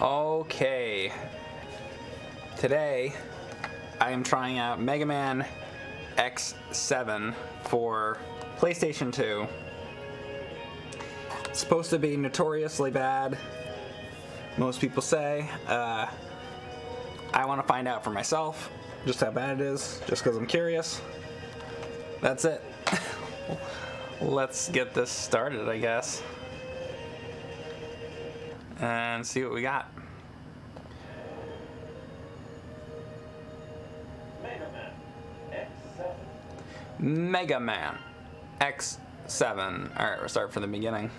Okay. Today, I am trying out Mega Man X7 for PlayStation 2. It's supposed to be notoriously bad, most people say. Uh, I want to find out for myself just how bad it is, just because I'm curious. That's it. Let's get this started, I guess. And see what we got. Mega Man X7. Mega Man X7. Alright, we'll start from the beginning.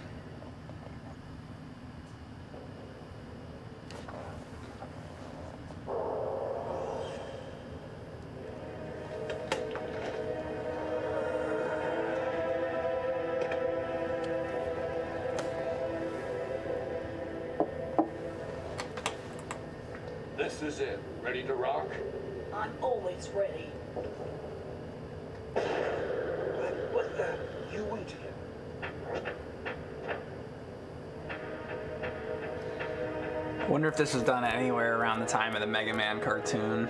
This was done anywhere around the time of the Mega Man cartoon.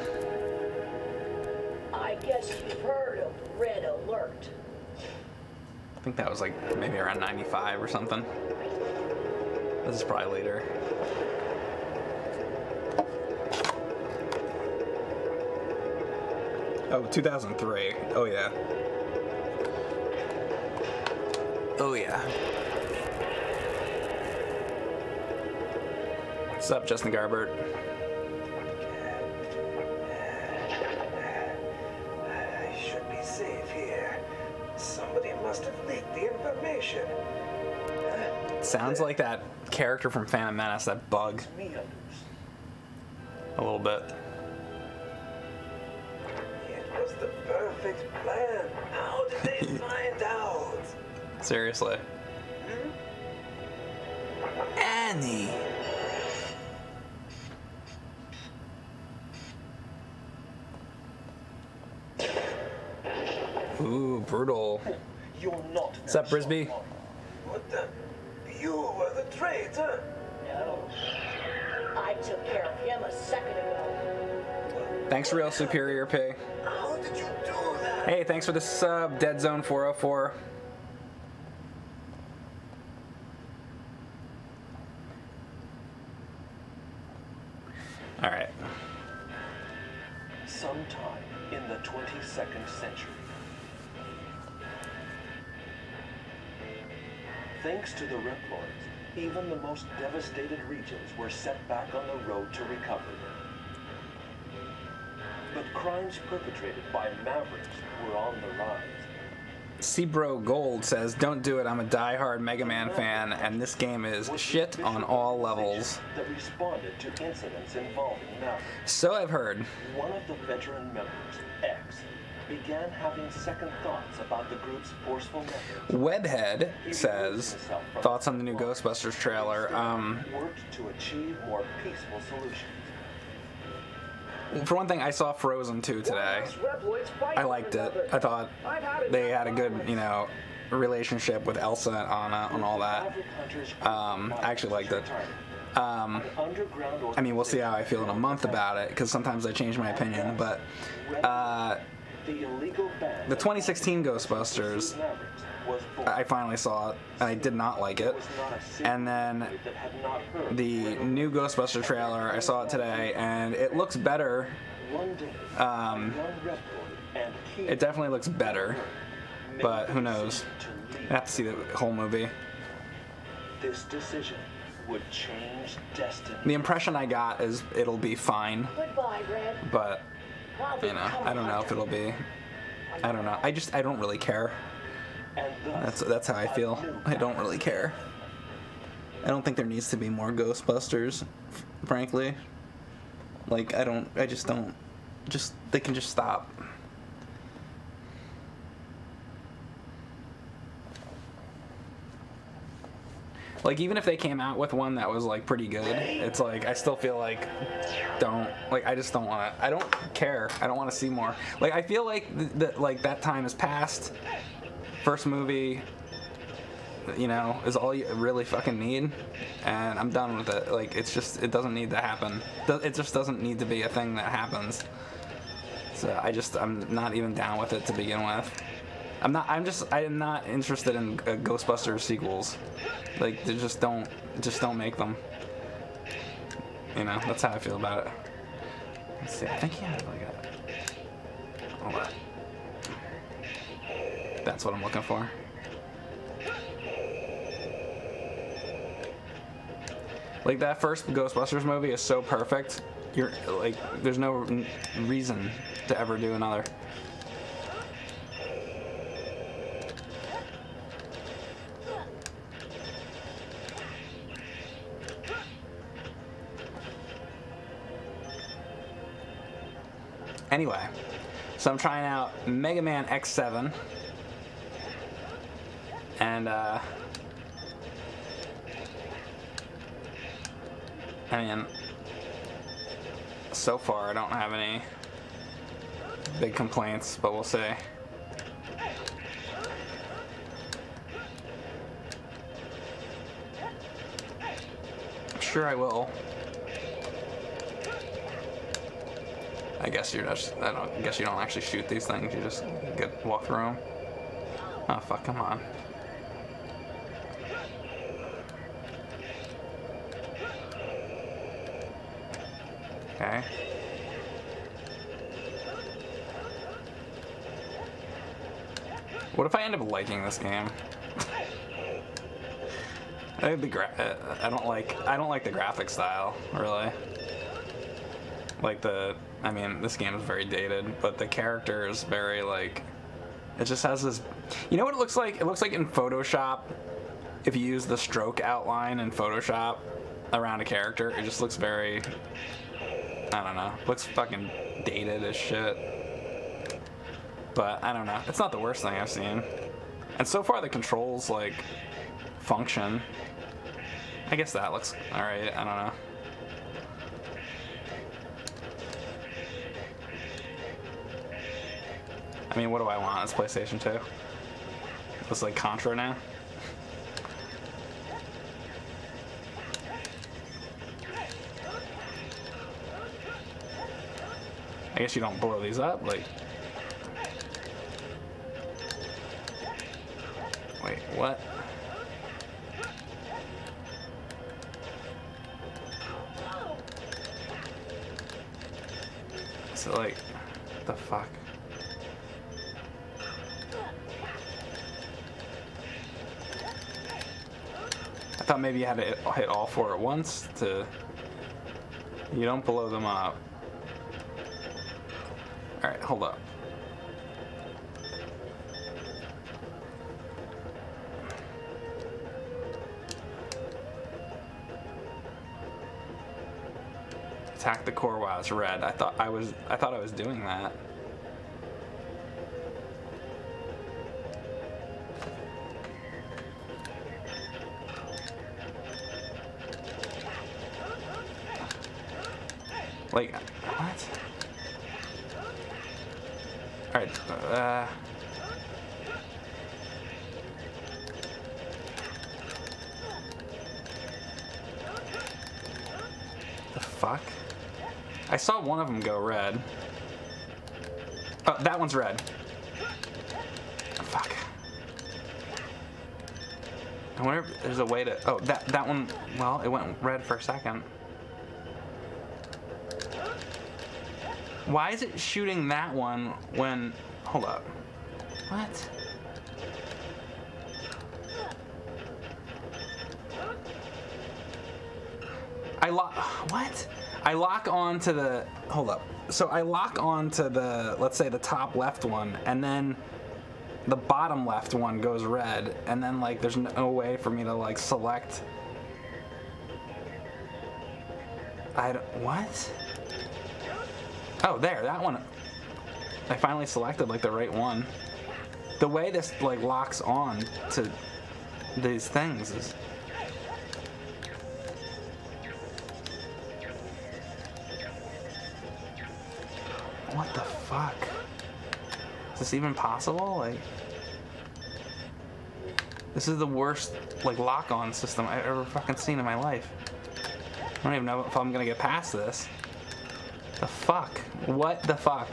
I guess you've heard of Red Alert. I think that was like maybe around 95 or something. This is probably later. Oh, 2003. Oh, yeah. Oh, yeah. What's up, Justin Garbert? I should be safe here. Somebody must have leaked the information. Sounds like that character from Phantom Menace, that bug, a little bit. It was the perfect plan. How did they find out? Seriously. Up, Brisby? What the? You were the traitor. No. I took care of him a second ago. Thanks, Real Superior P. How did you do that? Hey, thanks for the sub, Dead Zone 404. Crimes perpetrated by mavericks were on the rise. Cbro Gold says, "Don't do it. I'm a die-hard Mega Man fan, and this game is shit on all levels." That responded to incidents involving mavericks. So I've heard. One of the veteran members, X, began having second thoughts about the group's forceful methods. Webhead says, "Thoughts on the new Ghostbusters trailer?" Um, worked to achieve more peaceful solutions. For one thing, I saw Frozen 2 today. I liked it. I thought they had a good, you know, relationship with Elsa and Anna and all that. Um, I actually liked it. Um, I mean, we'll see how I feel in a month about it because sometimes I change my opinion. But uh, the illegal ban the 2016 Ghostbusters. I finally saw it and I did not like it. was not a single And then group that had not heard the new Ghostbuster trailer, I saw it today and it looks better. Um, a young Reploid and key It definitely looks better, but who knows? decision to leave. I have to see the whole movie. This decision would change destiny. The impression I got is it'll be fine, Goodbye, Red. but you know, I don't know if it'll be. I don't know. I just I don't really care. That's that's how I feel. I don't really care. I don't think there needs to be more Ghostbusters, frankly. Like I don't. I just don't. Just they can just stop. Like even if they came out with one that was like pretty good, it's like I still feel like don't like I just don't want to. I don't care. I don't want to see more. Like I feel like th- th- like that time has passed. First movie you know, is all you really fucking need, and I'm done with it. Like, it's just, it doesn't need to happen. It just doesn't need to be a thing that happens. So I just, I'm not even down with it to begin with. I'm not, I'm just, I am not interested in uh, Ghostbusters sequels. Like, they just don't, just don't make them. You know, that's how I feel about it. Let's see, I think he had like a, hold on. That's what I'm looking for. Like that first Ghostbusters movie is so perfect. You're like, there's no reason to ever do another. Anyway, so I'm trying out Mega Man X7. And, uh, I mean, so far I don't have any big complaints, but we'll see. Sure I will. I guess you're just, I don't, I guess you don't actually shoot these things, you just get, walk through them. Oh fuck, come on. Okay. What if I end up liking this game? I uh, I don't like I don't like the graphic style really. Like the I mean this game is very dated, but the character is very like it just has this you know what it looks like? It looks like in Photoshop if you use the stroke outline in Photoshop around a character, it just looks very I don't know. Looks fucking dated as shit. But I don't know. It's not the worst thing I've seen. And so far the controls like function. I guess that looks alright. I don't know. I mean, what do I want? It's PlayStation 2. It's like Contra now. I guess you don't blow these up, like. Wait, what? So like, the fuck? I thought maybe you had to hit- hit all four at once to. You don't blow them up. Alright, hold up. Attack the core while it's red. I thought I was I thought I was doing that. Like what? Alright, uh The fuck? I saw one of them go red. Oh, that one's red. Fuck. I wonder if there's a way to. Oh, that that one. Well, it went red for a second. Why is it shooting that one when? Hold up. What? I lock. What? I lock on to the. Hold up. So I lock on to the. Let's say the top left one, and then the bottom left one goes red, and then like there's no way for me to like select. I don't, what? Oh, there, that one. I finally selected like the right one. The way this like locks on to these things is. What the fuck? Is this even possible? Like. This is the worst like lock-on system I've ever fucking seen in my life. I don't even know if I'm gonna get past this. The fuck? What the fuck?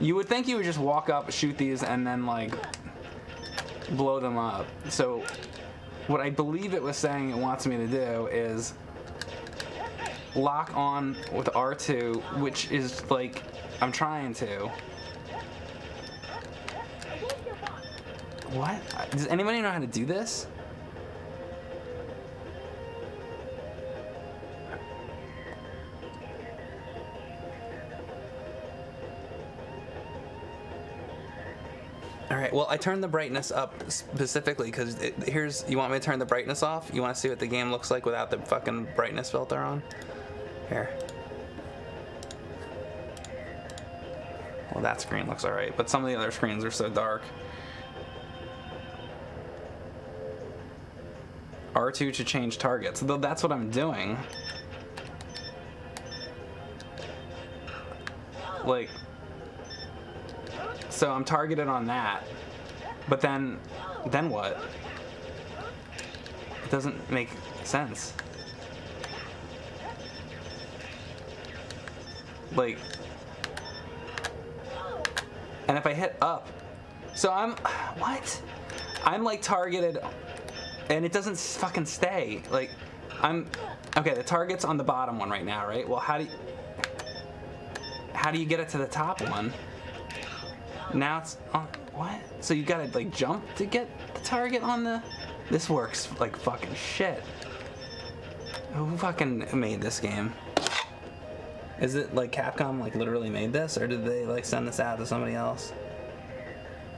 You would think you would just walk up, shoot these, and then like blow them up. So what I believe it was saying it wants me to do is lock on with R2, which is like I'm trying to. What? Does anybody know how to do this? All right. Well, I turned the brightness up specifically because here's. You want me to turn the brightness off? You want to see what the game looks like without the fucking brightness filter on? Here. Well, that screen looks alright, but some of the other screens are so dark. R2 to change targets. Though that's what I'm doing. Like, so I'm targeted on that, but then, then what? It doesn't make sense. Like, and if I hit up, so I'm, what? I'm like targeted, and it doesn't fucking stay. Like, I'm, okay, the target's on the bottom one right now, right? Well, how do you, how do you get it to the top one? Now it's on, what? So you gotta like jump to get the target on the, this works like fucking shit. Who fucking made this game? Is it like Capcom like literally made this, or did they like send this out to somebody else?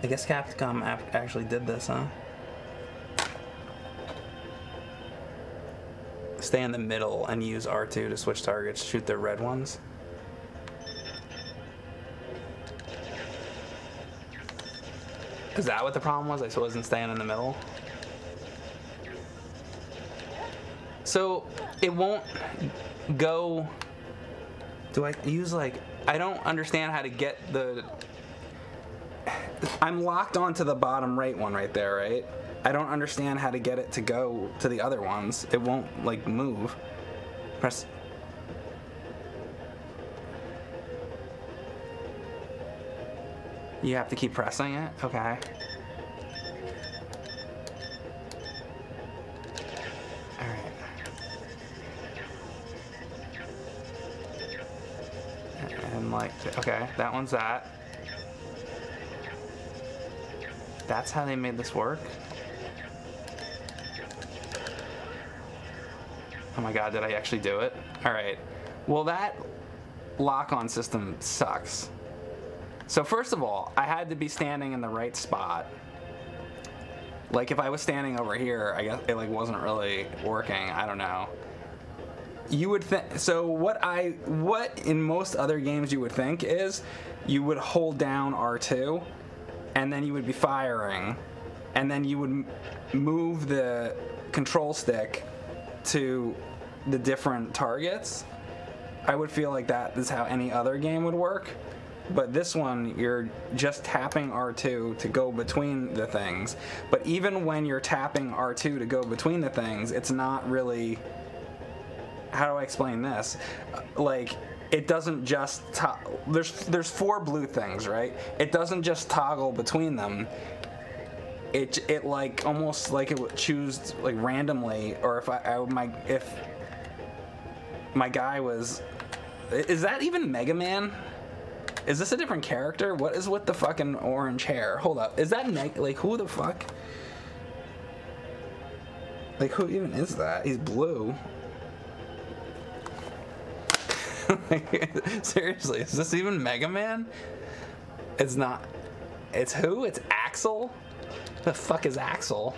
I guess Capcom actually did this, huh? Stay in the middle and use R2 to switch targets, shoot the red ones. Is that what the problem was? I wasn't staying in the middle? So it won't go do I use like I don't understand how to get the I'm locked onto the bottom right one right there, right? I don't understand how to get it to go to the other ones. It won't like move. Press You have to keep pressing it? Okay. Alright. And like, okay, that one's that. That's how they made this work? Oh my god, did I actually do it? Alright. Well, that lock-on system sucks. So first of all, I had to be standing in the right spot. Like if I was standing over here, I guess it like wasn't really working. I don't know. You would think so what I what in most other games you would think is you would hold down R2 and then you would be firing and then you would move the control stick to the different targets. I would feel like that is how any other game would work. But this one, you're just tapping R2 to go between the things. But even when you're tapping R2 to go between the things, it's not really. How do I explain this? Like, it doesn't just there's there's four blue things, right? It doesn't just toggle between them. It it like almost like it would choose like randomly, or if I, I my if my guy was, is that even Mega Man? Is this a different character? What is with the fucking orange hair? Hold up. Is that? Like, who the fuck? Like, who even is that? He's blue. Like, Seriously, is this even Mega Man? It's not. It's who? It's Axel? The fuck is Axel?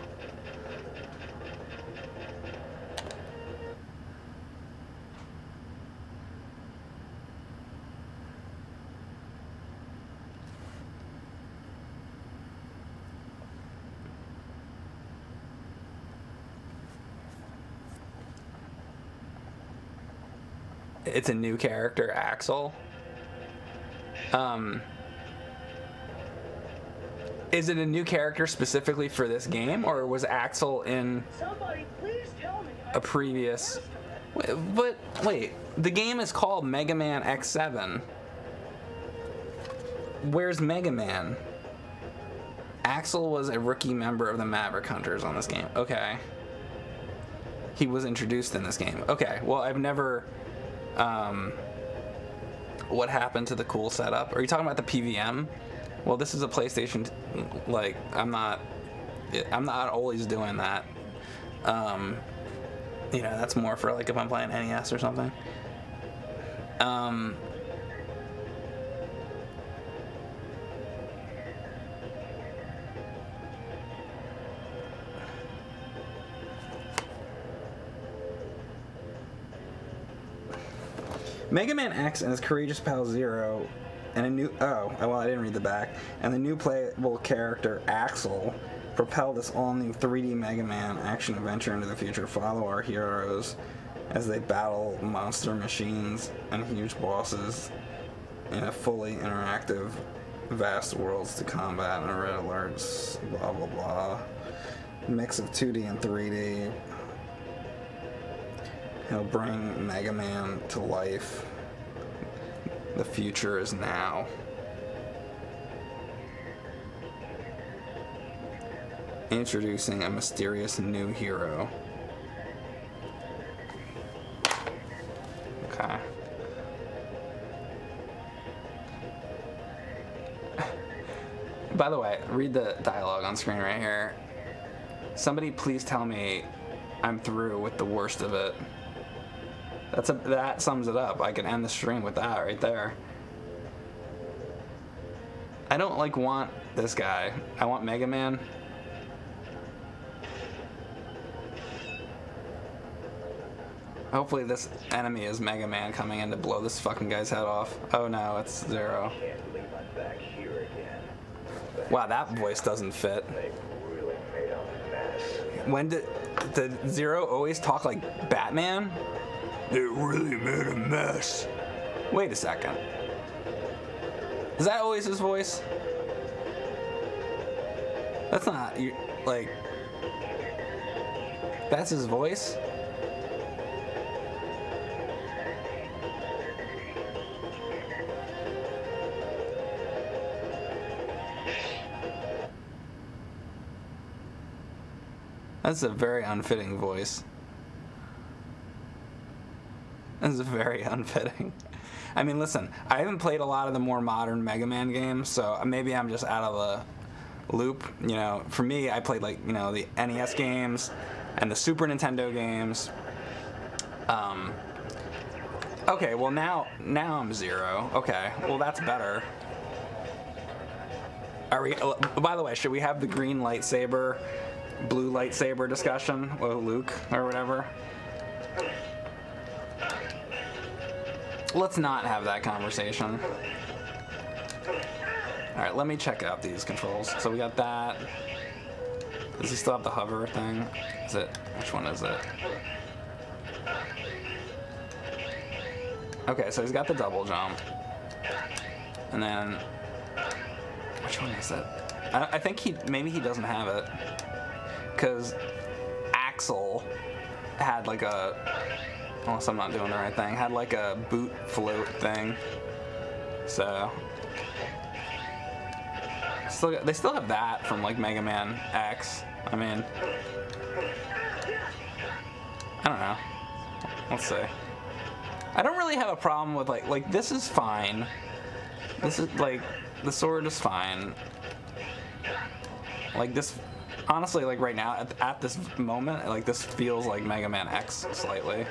It's a new character, Axel. Um. Is it a new character specifically for this game, or was Axel in Somebody please tell me. a previous? Wait, But wait, the game is called Mega Man X7. Where's Mega Man? Axel was a rookie member of the Maverick Hunters on this game. Okay. He was introduced in this game. Okay. Well, I've never. Um, what happened to the cool setup? Are you talking about the PVM? Well, this is a PlayStation. Like, I'm not. I'm not always doing that. Um, you know, that's more for like if I'm playing NES or something. Um, Mega Man X and his courageous pal Zero, and a new oh well I didn't read the back, and the new playable character Axel propel this all-new 3D Mega Man action adventure into the future. Follow our heroes as they battle monster machines and huge bosses in a fully interactive, vast worlds to combat and red alerts. Blah blah blah. Mix of 2D and 3D. He'll bring Mega Man to life. The future is now. Introducing a mysterious new hero. Okay. By the way, read the dialogue on screen right here. Somebody please tell me I'm through with the worst of it. That's a, that sums it up. I can end the stream with that right there. I don't like want this guy. I want Mega Man. Hopefully this enemy is Mega Man coming in to blow this fucking guy's head off. Oh no, it's Zero. Wow, that voice doesn't fit. When did did Zero always talk like Batman? They really made a mess. Wait a second. Is that always his voice? That's not you like. That's his voice. That's a very unfitting voice. That's very unfitting. I mean, listen, I haven't played a lot of the more modern Mega Man games, so maybe I'm just out of the loop. You know, for me, I played like you know the NES games and the Super Nintendo games. Um. Okay, well now now I'm zero. Okay, well that's better. Are we? uh, By the way, should we have the green lightsaber, blue lightsaber discussion with Luke or whatever? Let's not have that conversation. All right, let me check out these controls. So we got that. Does he still have the hover thing? Is it? Which one is it? Okay, so he's got the double jump. And then, which one is it? I, I think he, maybe he doesn't have it. Because Axel had like a, unless I'm not doing the right thing, had like a boot float thing. So, still, they still have that from like Mega Man X. I mean, I don't know. Let's see. I don't really have a problem with like like this is fine. This is like the sword is fine. Like this, honestly, like right now at, at this moment, like this feels like Mega Man X slightly.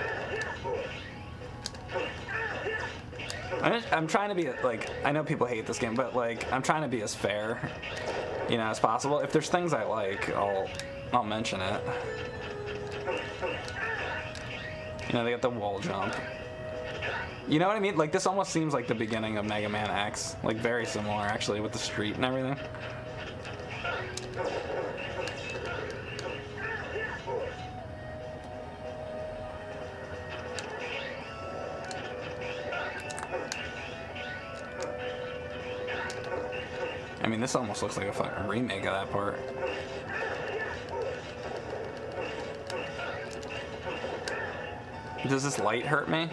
I'm, trying to be like I know people hate this game, but like I'm trying to be as fair, you know, as possible. If there's things I like, I'll I'll mention it. You know, they got the wall jump. You know what I mean? Like this almost seems like the beginning of Mega Man X. Like very similar actually with the street and everything. Mean, this almost looks like a fucking remake of that part. Does this light hurt me?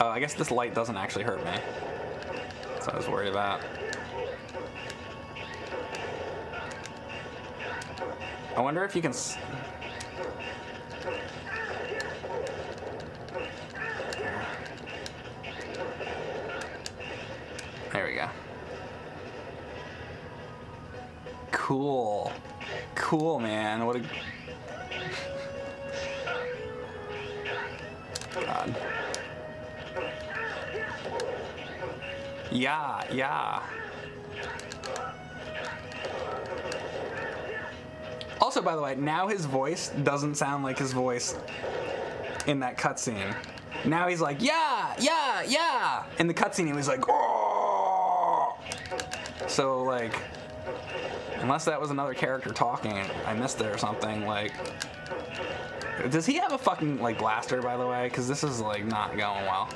Oh, I guess this light doesn't actually hurt me. That's what I was worried about. I wonder if you can. Cool. Cool, man. What a. God. Yeah, yeah. Also, by the way, now his voice doesn't sound like his voice in that cutscene. Now he's like, yeah, yeah, yeah. In the cutscene, he was like, oh. So, like, unless that was another character talking, I missed it or something. Like, does he have a fucking like blaster, by the way? Because this is like not going well.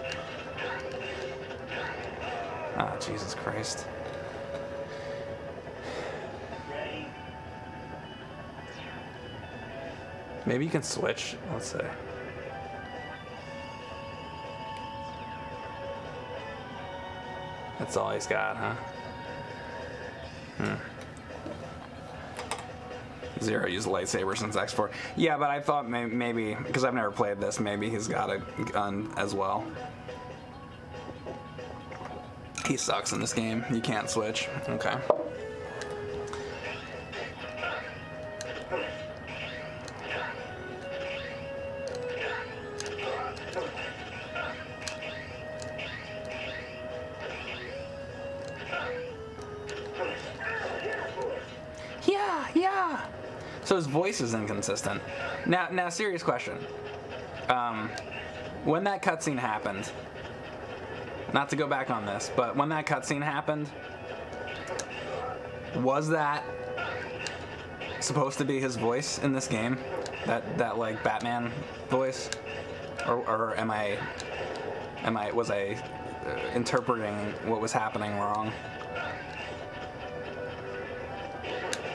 Ah, Jesus Christ. Maybe you can switch. Let's see. That's all he's got, huh? Hmm. Zero used lightsaber since X4. Yeah, but I thought may- maybe, because I've never played this, maybe he's got a gun as well. He sucks in this game. You can't switch. Okay. So his voice is inconsistent. Now, now, serious question. Um, when that cutscene happened, not to go back on this, but when that cutscene happened, was that supposed to be his voice in this game? That that like Batman voice, or, or am I am I was I uh, interpreting what was happening wrong?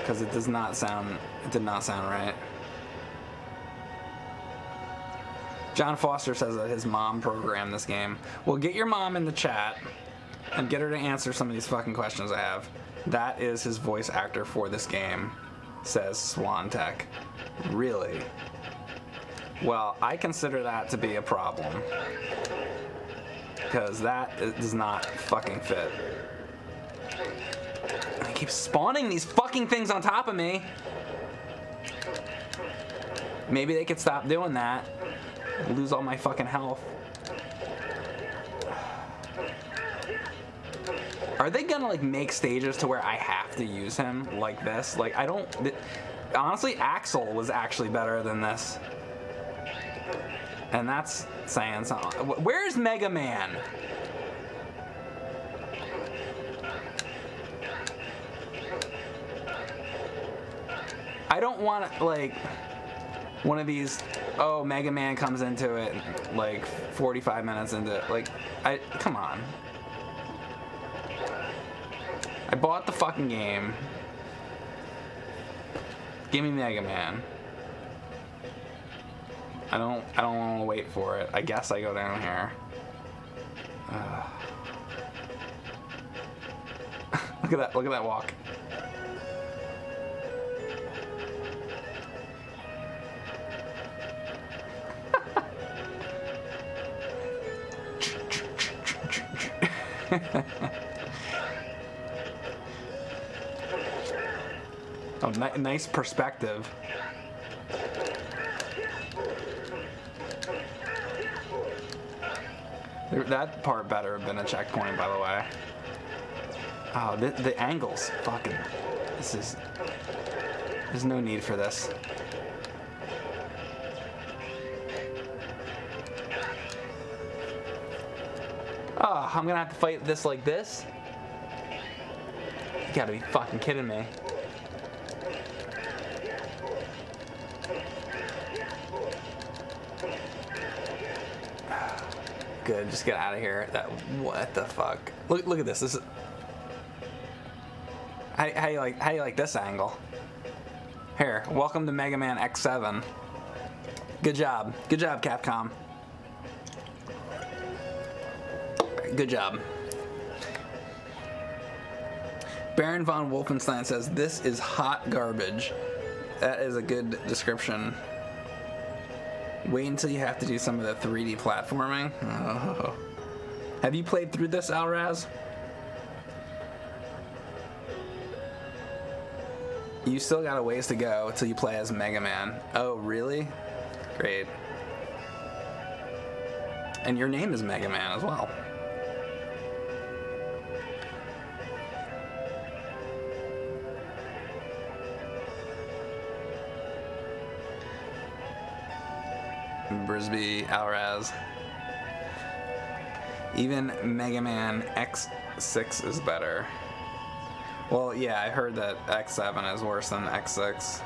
Because it does not sound it did not sound right. John Foster says that his mom programmed this game. Well, get your mom in the chat and get her to answer some of these fucking questions I have. That is his voice actor for this game, says Swan Tech. Really? Well, I consider that to be a problem. Because that does not fucking fit. Keep spawning these fucking things on top of me. Maybe they could stop doing that. Lose all my fucking health. Are they gonna like make stages to where I have to use him like this? Like I don't. Honestly, Axel was actually better than this, and that's saying something. Where's Mega Man? I don't want like one of these oh mega man comes into it like 45 minutes into it like i come on. I bought the fucking game. Give me mega man. I don't i don't want to wait for it. I guess i go down here. Look at that look at that walk Oh, ni- nice perspective. That part better have been a checkpoint, by the way. Oh, the, the angles. Fucking. This is. There's no need for this. Oh, I'm gonna have to fight this like this? You gotta be fucking kidding me. Good, just get out of here. That what the fuck? Look look at this. This is How, how you like? How you like this angle? Here, welcome to Mega Man X7. Good job. Good job, Capcom. Good job. Baron von Wolfenstein says, This is hot garbage. That is a good description. Wait until you have to do some of the 3D platforming. Oh. Have you played through this, Alraz? You still got a ways to go till you play as Mega Man. Oh, really? Great. And your name is Mega Man as well. Brisby, Alraz. Even Mega Man X6 is better. Well, yeah, I heard that X7 is worse than X6.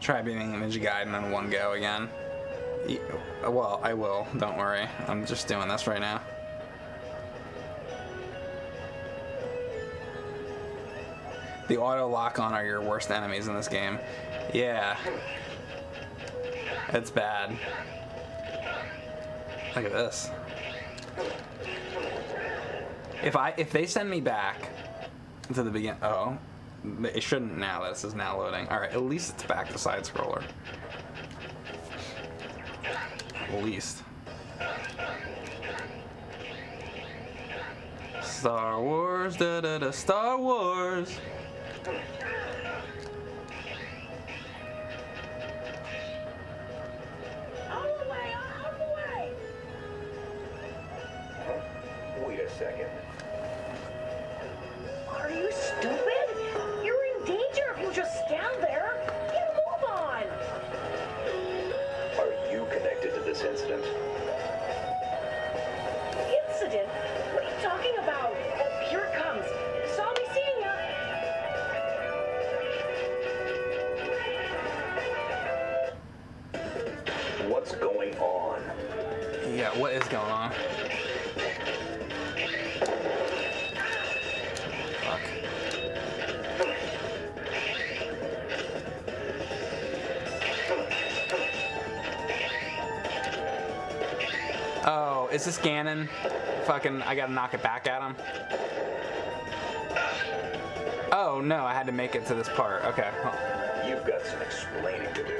Try beating Ninja Gaiden in one go again. Well, I will. Don't worry. I'm just doing this right now. The auto lock on are your worst enemies in this game. Yeah. It's bad. Look at this. If I if they send me back to the begin oh it shouldn't now this is now loading. Alright, at least it's back to side scroller. At least. Star Wars, da da da, Star Wars. Out the way! Out the way! Wait a second. Are you stupid? Is this Ganon? Fucking, I gotta knock it back at him. Oh no, I had to make it to this part. Okay. You've got some explaining to do.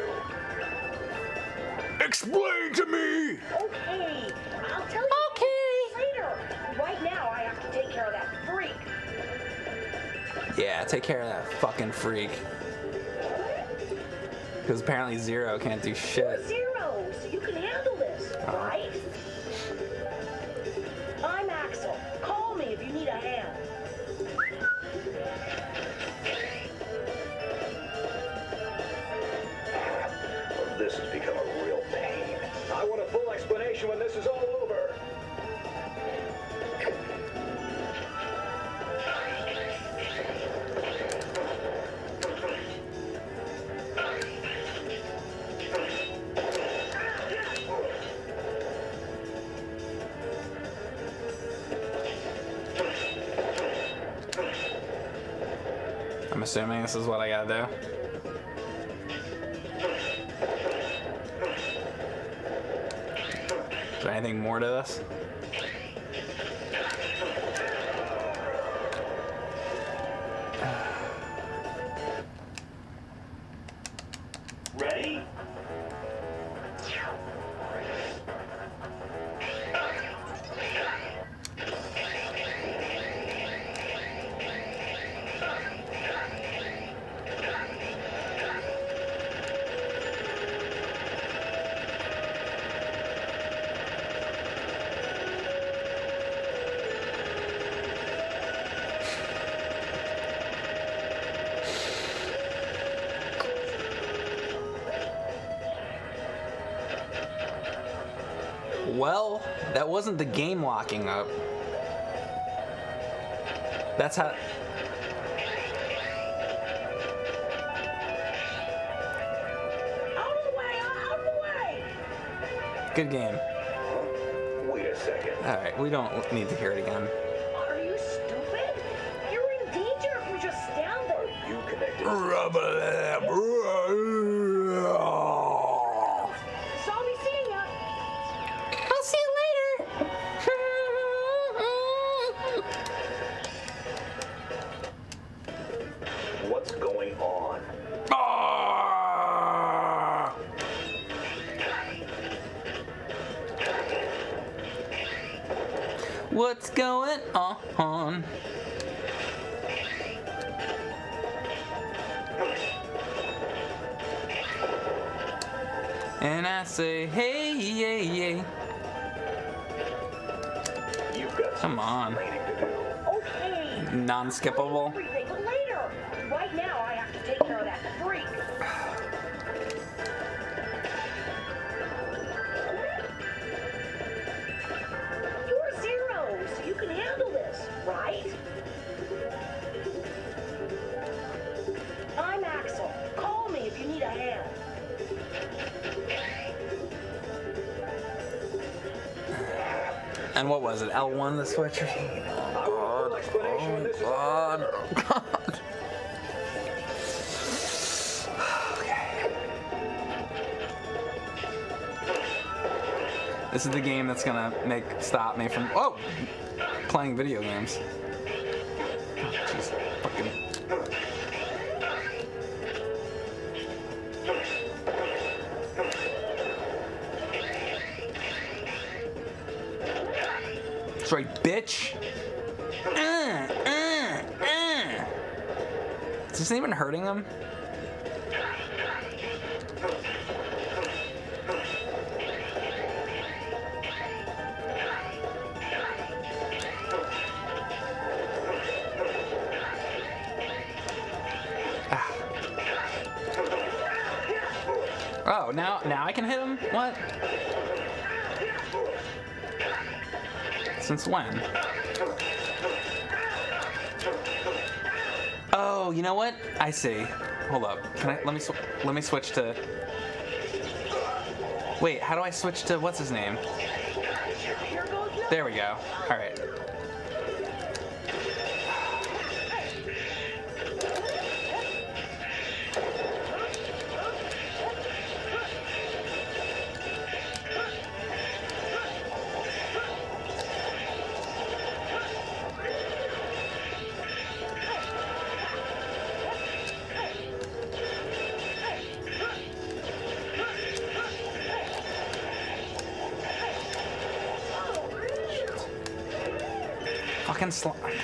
Explain to me! Okay, I'll tell you okay. later. Right now, I have to take care of that freak. Yeah, take care of that fucking freak. Because apparently Zero can't do shit. Zero, this is what I gotta do. Is there anything more to this? That wasn't the game locking up. That's how... Good game. Wait a second. All right, we don't need to hear it again. On? And I say, hey, yeah, yeah. You've Come on. explaining to do. Okay. Non-skippable. And what was it? L1 the switch? Full explanation of this is God. Oh, God. This is the game that's gonna make stop me from oh playing video games. Oh, right, bitch. Is this even hurting him? Ah. Oh, now now I can hit him? What? Since when? Oh, you know what? I see. Hold up. Can I let me let me switch to Wait, how do I switch to what's his name? There we go. All right.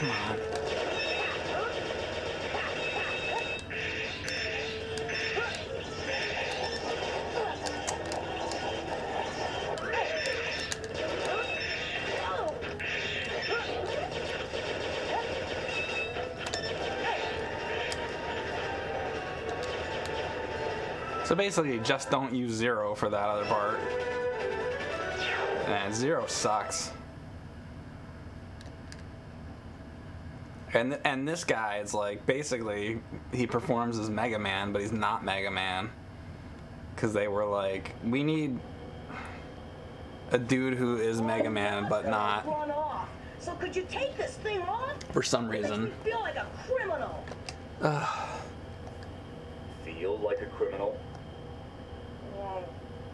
Come on. So basically, just don't use zero for that other part. And zero sucks. And and this guy is like basically he performs as Mega Man, but he's not Mega Man. Cause they were like, we need a dude who is Mega Man, but not Run off. So could you take this thing off? for some reason. me feel like a criminal. Feel like a criminal?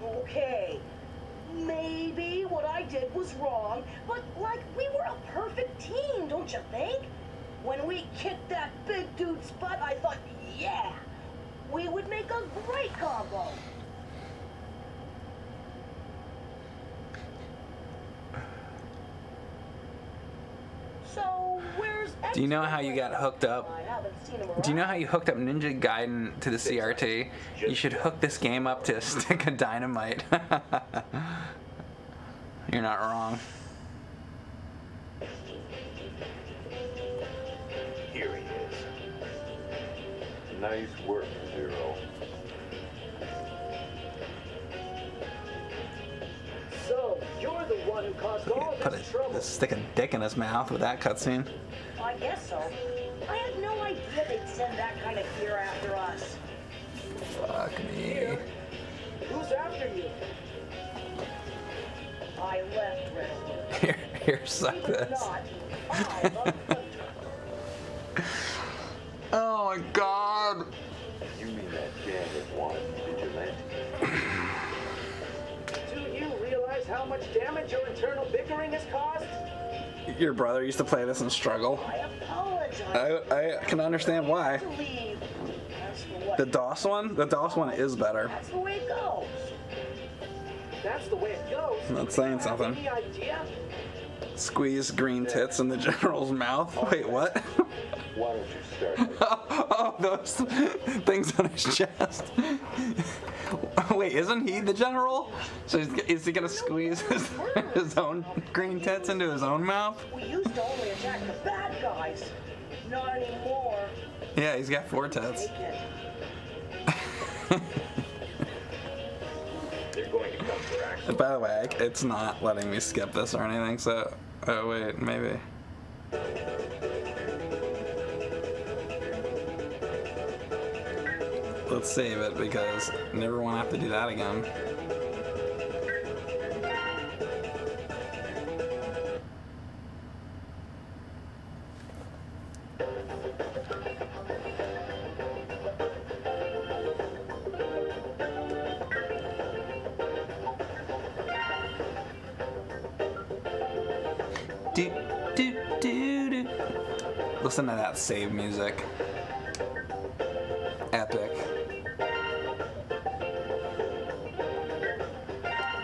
Okay. Maybe what I did was wrong, but like we were a perfect team, don't you think? When we kicked that big dude's butt, I thought, yeah, we would make a great combo. So where's Do you know how you got hooked up? I haven't seen him Do you know how you hooked up Ninja Gaiden to the CRT? You should hook this game up to a stick of dynamite. You're not wrong. Nice work, Zero. So you're the one who caused all Put this a, trouble. a stick of dick in his mouth with that cutscene. Oh, I guess so. I had no idea they'd send that kind of gear after us. Fuck me. Who's after you? I left Red Here, here, suck Even this. not, I love Hunter. Oh my god. You mean that gang of wanted vigilante? Do you realize how much damage your internal bickering has caused? Your brother used to play this and struggle. I apologize. I, I can understand why. to leave. As for what The DOS one? The DOS one is better. That's the way it goes. That's the way it goes. Not saying Have something. Squeeze green tits in the general's mouth. Wait, what? Why don't you start? oh, oh, those things on his chest. Wait, isn't he the general? So is, is he gonna squeeze his, his own green tits into his own mouth? We used to only attack the bad guys. Not anymore. Yeah, he's got four tits. By the way, it's not letting me skip this or anything, so. Oh, wait, maybe. Let's save it because never want to have to do that again. Listen to that save music. Epic.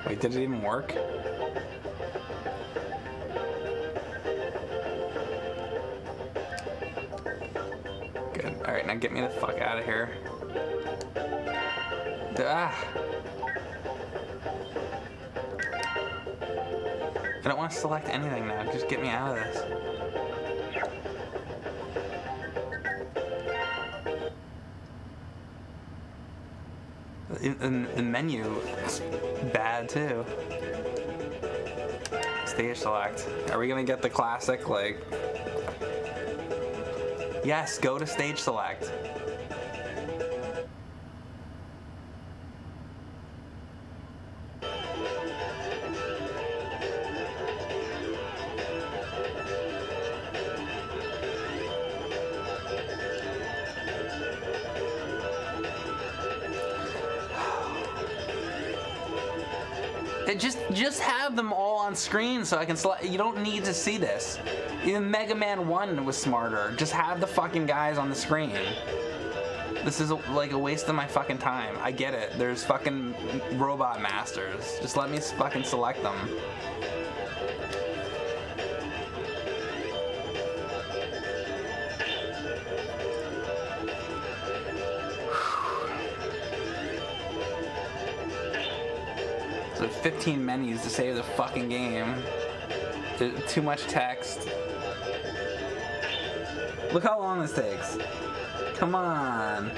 Wait, did it even work? Good. Alright, now get me the fuck out of here. Ah. I don't want to select anything now. Just get me out of this. The, menu is bad too. Stage select. Are we gonna get the classic like? Yes, go to stage select. Screen so I can select. You don't need to see this. Even Mega Man One was smarter. Just have the fucking guys on the screen. This is a, like a waste of my fucking time. I get it. There's fucking robot masters. Just let me fucking select them. Menus to save the fucking game. There's too much text. Look how long this takes. Come on.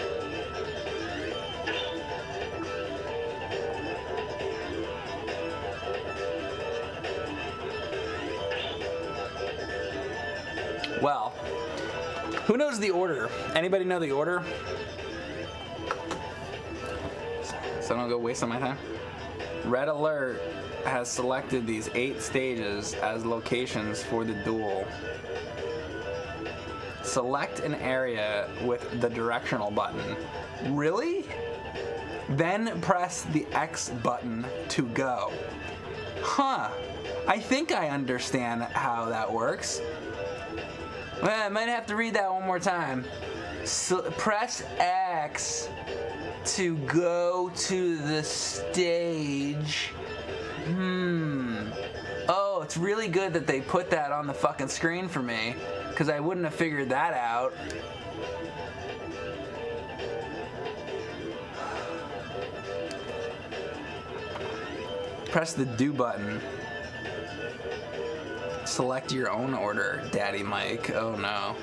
Well, who knows the order? Anybody know the order? So I don't go wasting my time. Red Alert has selected these eight stages as locations for the duel. Select an area with the directional button. Really? Then press the X button to go. Huh. I think I understand how that works. Well, I might have to read that one more time. So, press X to go to the stage. Hmm. Oh, it's really good that they put that on the fucking screen for me, because I wouldn't have figured that out. Press the do button. Select your own order, Daddy Mike. Oh no.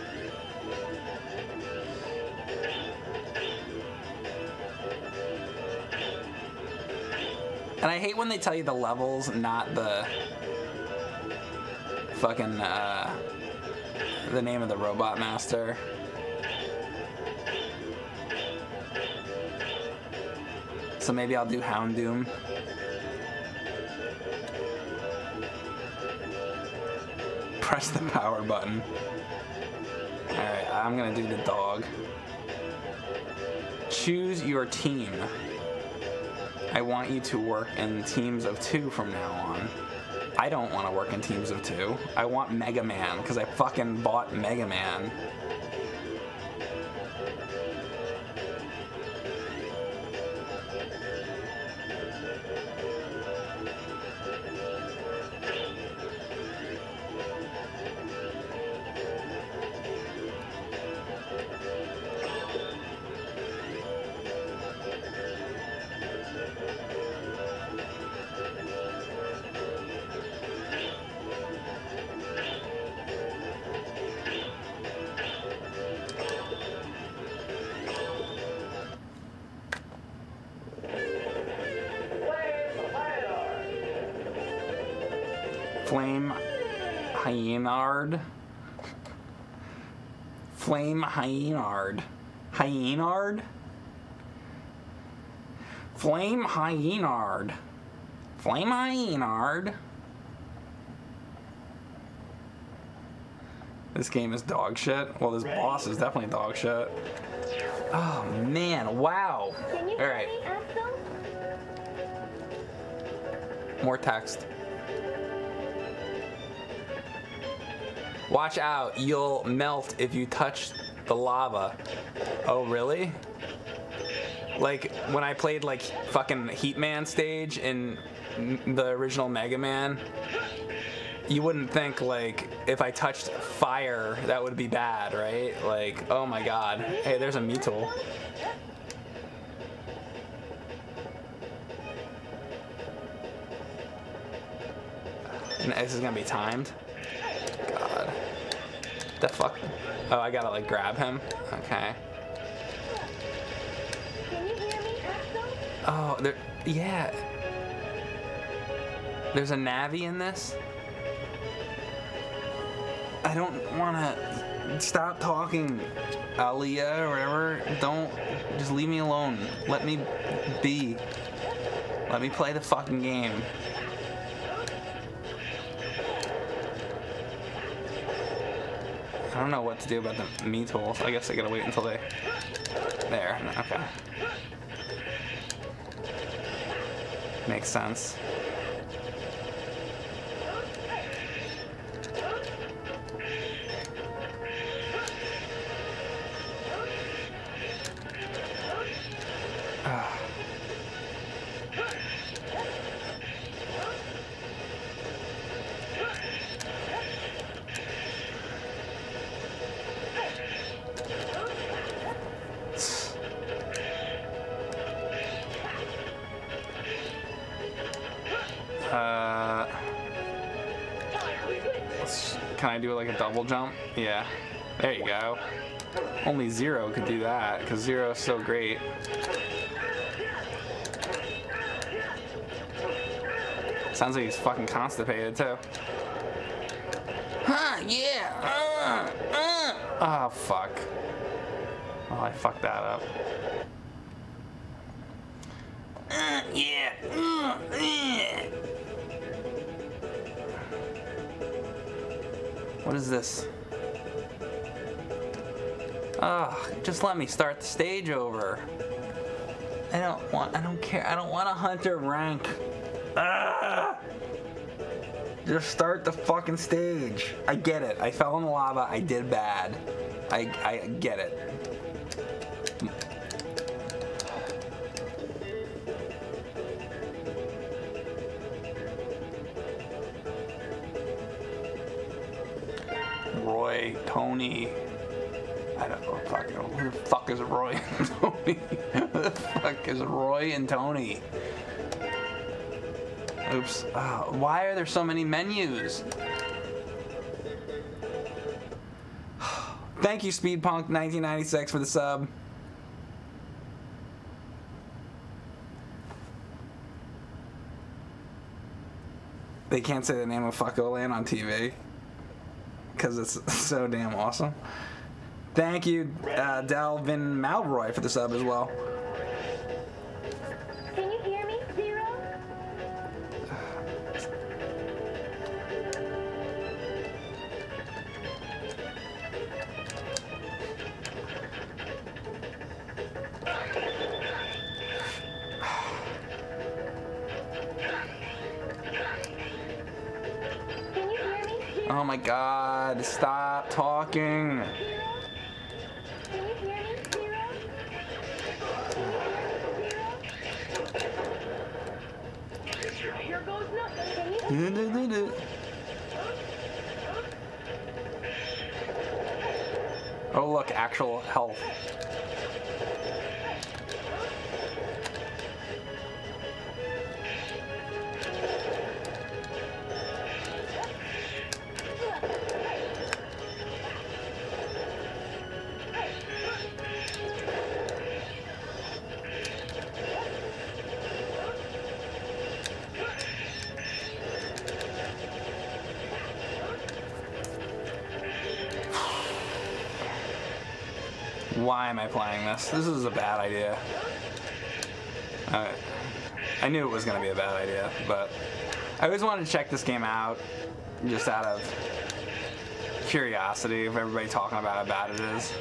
And I hate when they tell you the levels, not the fucking uh, the name of the robot master. So maybe I'll do Houndoom. press the power button. Alright, I'm gonna do the dog. Choose your team. I want you to work in teams of two from now on. I don't want to work in teams of two. I want Mega Man because I fucking bought Mega Man. Flame Hyenard. Flame Hyenard. Hyenard? Flame Hyenard. Flame Hyenard. This game is dog shit. Well, this boss is definitely dog shit. Oh man, wow. Can you All hear me, more text. Watch out, you'll melt if you touch the lava. Oh, really? Like when I played like fucking Heat Man stage in the original Mega Man, you wouldn't think like if I touched fire that would be bad, right? Like, oh my god. Hey, there's a Mewtwo. And this is gonna be timed. The fuck? Oh, I gotta like grab him? Okay. Can you hear me, Oh, there. Yeah. There's a Navi in this. I don't wanna. Stop talking, Aliyah or whatever. Don't. Just leave me alone. Let me be. Let me play the fucking game. I don't know what to do about the me tools. I guess I gotta wait until they. There. Okay. Makes sense. Only Zero could do that because Zero is so great. Sounds like he's fucking constipated too. Huh, yeah. Uh, uh. Oh, fuck. Oh, I fucked that up. Uh, yeah. Uh. What is this? Ah, just let me start the stage over. I don't want, I don't care, I don't want a hunter rank. Just start the fucking stage. I get it. I fell in the lava. I did bad. I, I get it. Roy, Tony. Who the fuck is Roy and Tony? who the fuck is Roy and Tony? Oops. Uh, why are there so many menus? Thank you, Speedpunk1996, for the sub. They can't say the name of Fucko Land on TV because it's so damn awesome. Thank you, uh, Dalvin Malroy, for the sub as well. Can you hear me, Zero? oh my god, stop talking. Actual health. I playing this? This is a bad idea. I, I knew it was going to be a bad idea, but I always wanted to check this game out just out of curiosity of everybody talking about how bad it is.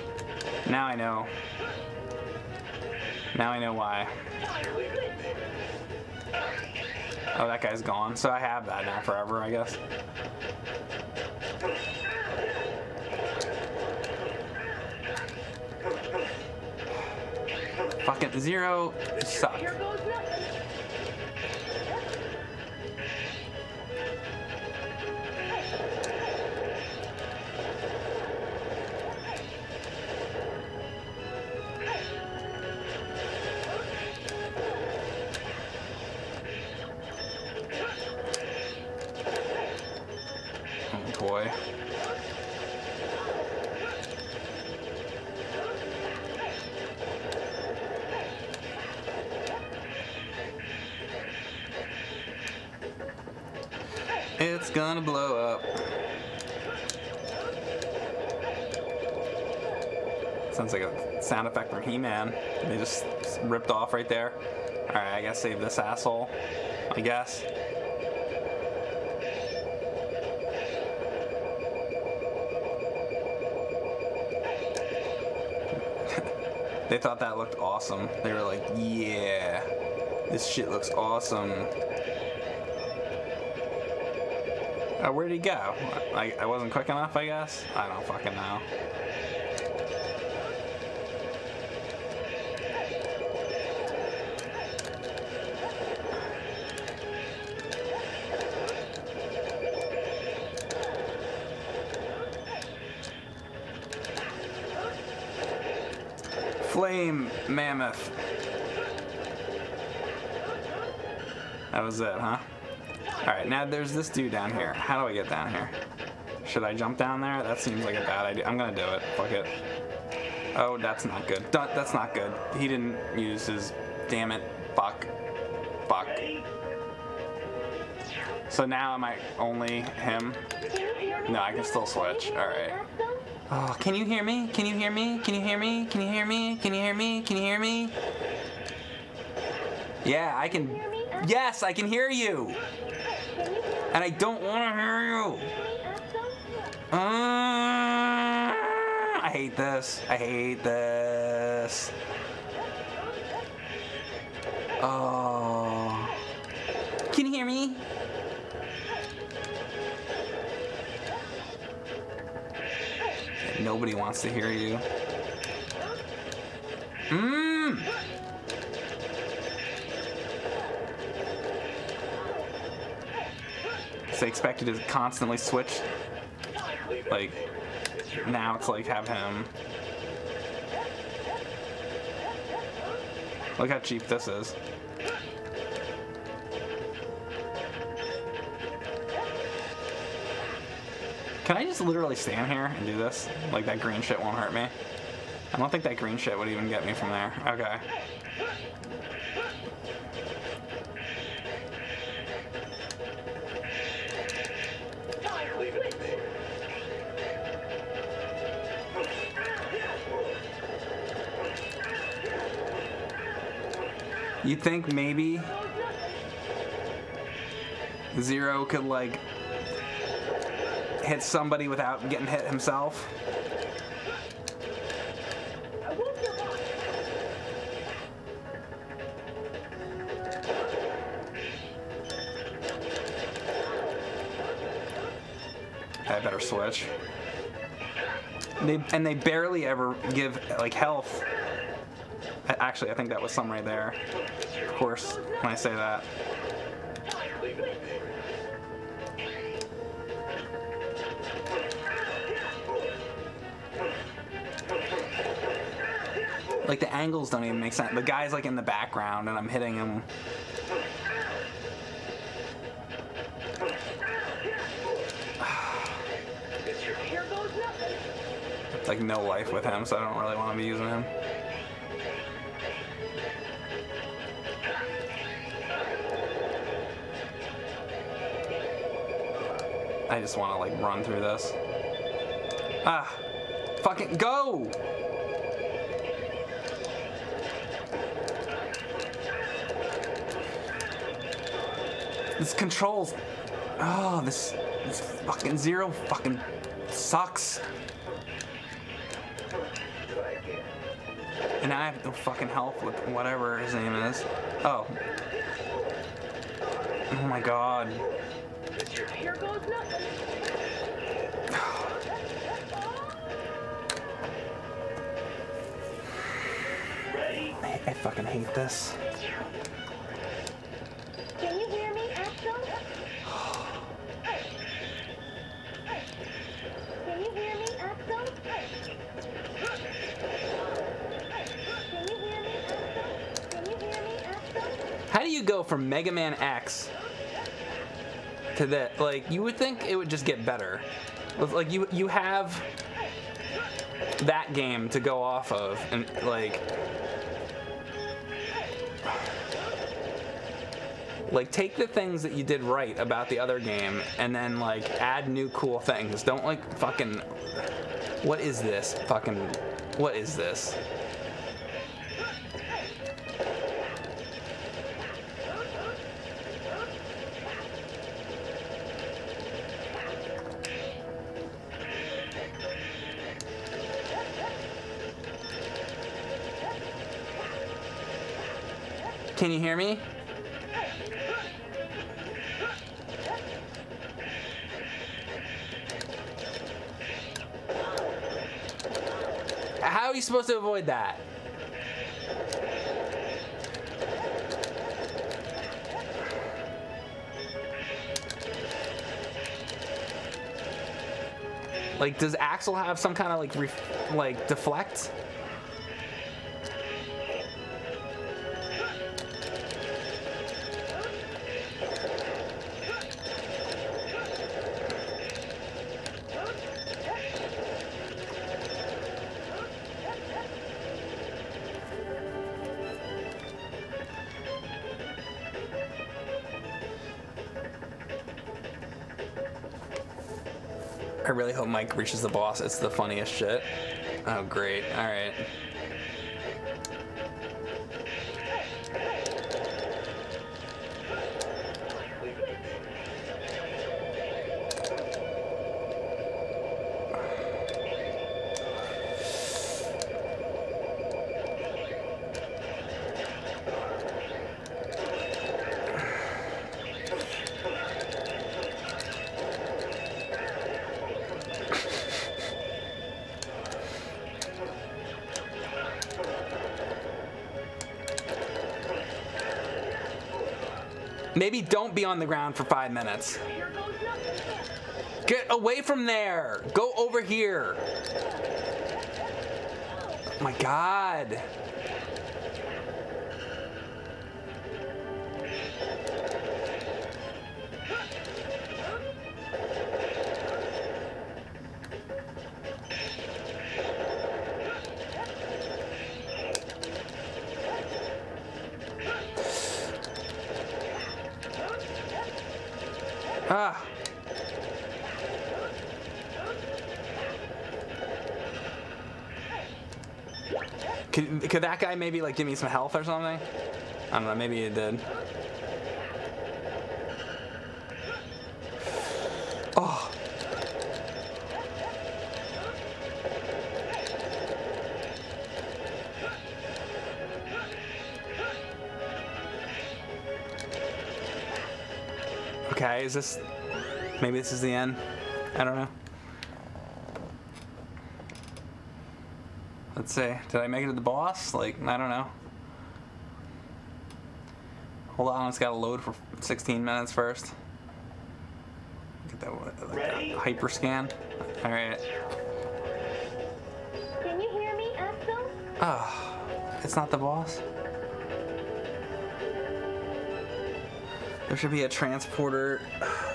Now I know. Now I know why. Oh, that guy's gone. So I have that now forever, I guess. Fucking zero sucked. Sounds like a sound effect from He-Man. They just ripped off right there. Alright, I gotta save this asshole. I guess. They thought that looked awesome. They were like, yeah, this shit looks awesome. Uh, where'd he go? I, I wasn't quick enough, I guess? I don't fucking know. That was it, huh? Alright, now there's this dude down here. How do I get down here? Should I jump down there? That seems like a bad idea. I'm gonna do it. Fuck it. Oh, that's not good. Th- That's not good. He didn't use his. Damn it. Fuck. Fuck. So now am I only him? No, I can still switch. Alright. Oh, can you hear me? Can you hear me? Can you hear me? Can you hear me? Can you hear me? Can you hear me? Yeah, I can. Yes, I can hear you. Can you hear And I don't want to hear you. Uh, I hate this. I hate this. Oh. Can you hear me? Nobody wants to hear you. Mmm. Expect you to constantly switch. Like, now it's like have him. Look how cheap this is. Can I just literally stand here and do this? Like that green shit won't hurt me? I don't think that green shit would even get me from there. Okay. You think maybe Zero could like hit somebody without getting hit himself? I better switch. They and they barely ever give like health. Actually, I think that was some right there. Of course, when I say that. Like the angles don't even make sense. The guy's like in the background and I'm hitting him. Like no life with him, so I don't really want to be using him. I just want to like run through this. Ah, fucking go! This controls. Oh, this, this fucking zero fucking sucks. And I have no fucking help with whatever his name is. Oh. Oh my god. I fucking hate this. From Mega Man X to that? Like, you would think it would just get better. Like, you you have that game to go off of, and like. Like take the things that you did right about the other game and then like add new cool things. Don't like fucking What is this? Fucking what is this? Can you hear me? How are you supposed to avoid that? Like, does Axl have some kind of like, like deflect? Really hope Mike reaches the boss. It's the funniest shit. Oh, great. All right. Be on the ground for five minutes. Get away from there. Go over here. Oh my god. Could, could that guy maybe like give me some health or something? I don't know, maybe it did. Oh. Okay, is this maybe this is the end? I don't know. Let's see. Did I make it to the boss? Like, I don't know. Hold on, it's got to load for 16 minutes first. Get that, like hyper scan. All right. Can you hear me, Axl? Oh, it's not the boss. There should be a transporter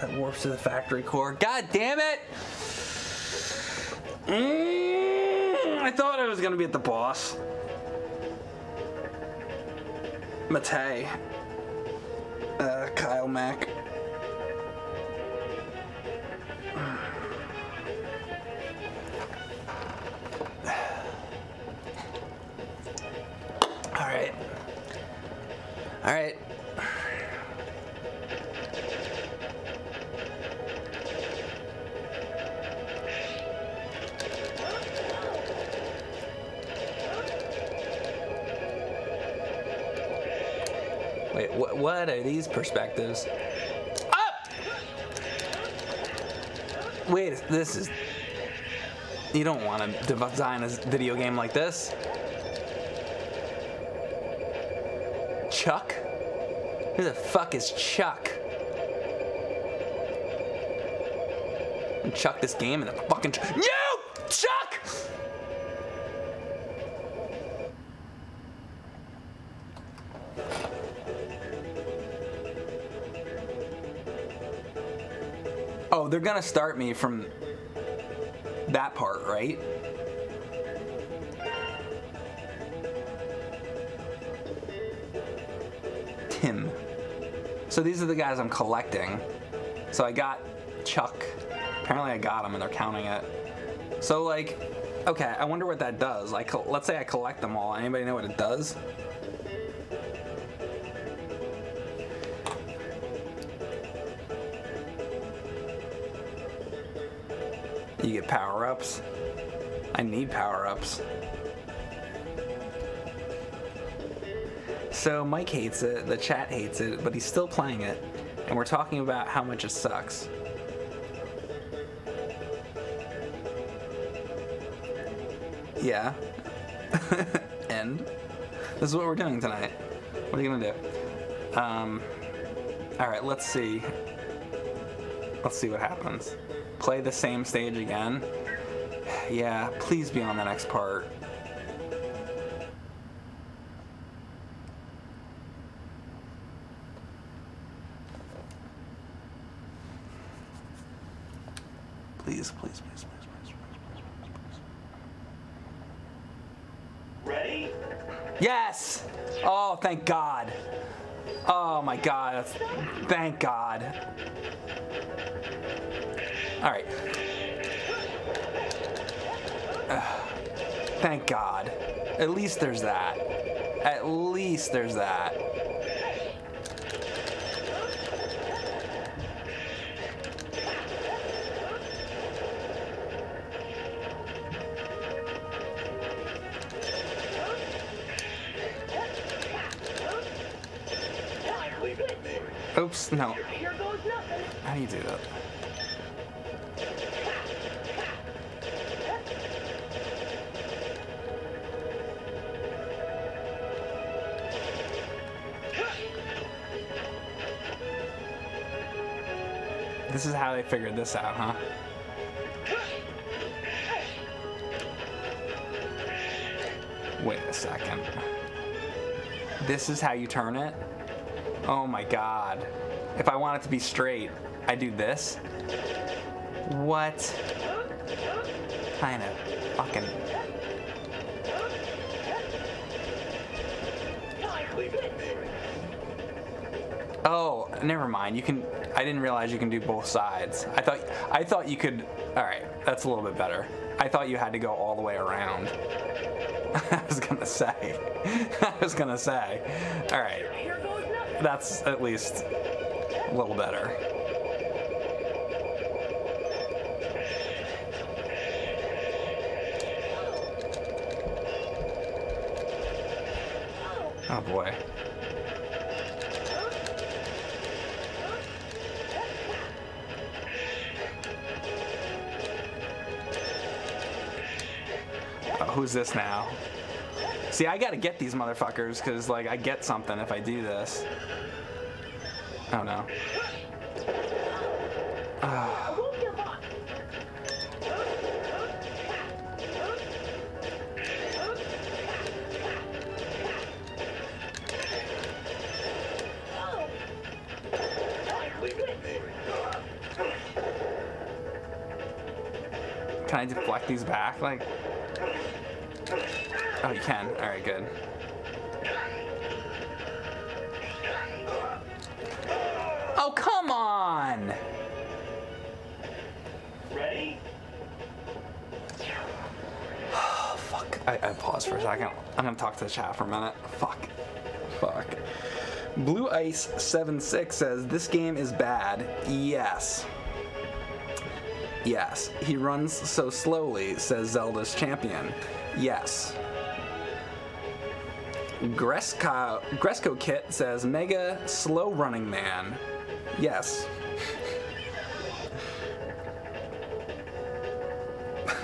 that warps to the factory core. God damn it! Mm, I thought I was gonna be at the boss. Matei. Uh, Kyle Mack. Perspectives? Up! Wait, this is. You don't want to design a video game like this. Chuck? Who the fuck is Chuck? Chuck this game in the fucking. Tr- they're gonna start me from that part, right? Tim. So these are the guys I'm collecting. So I got Chuck. Apparently I got him and they're counting it. So like, okay, I wonder what that does. Like, let's say I collect them all. Anybody know what it does? You get power ups. I need power ups. So Mike hates it, the chat hates it, but he's still playing it, and we're talking about how much it sucks. Yeah. and this is what we're doing tonight. What are you gonna do? Um. All right, let's see. Let's see what happens. Play the same stage again. Yeah, please be on the next part. Least there's that. At least there's that. Oops, no. How do you do that? This is how they figured this out, huh? Wait a second. This is how you turn it? Oh my god. If I want it to be straight, I do this? What kind of fucking. Oh, never mind. You can. I didn't realize you can do both sides. I thought. I thought you could. All right, that's a little bit better. I thought you had to go all the way around. I was gonna say. I was gonna say. All right, that's at least a little better. Oh boy. Who's this now? See, I gotta get these motherfuckers because, like, I get something if I do this. Oh no. Give. Can I deflect these back? Like. Can. Alright, good. Oh, come on! Ready? Oh, Fuck. I, I pause for a second. I'm gonna talk to the chat for a minute. Fuck. Fuck. Blue Ice 76 says this game is bad. Yes. Yes. He runs so slowly, says Zelda's champion. Yes. Gresco, Gresco Kit says mega slow running man. Yes.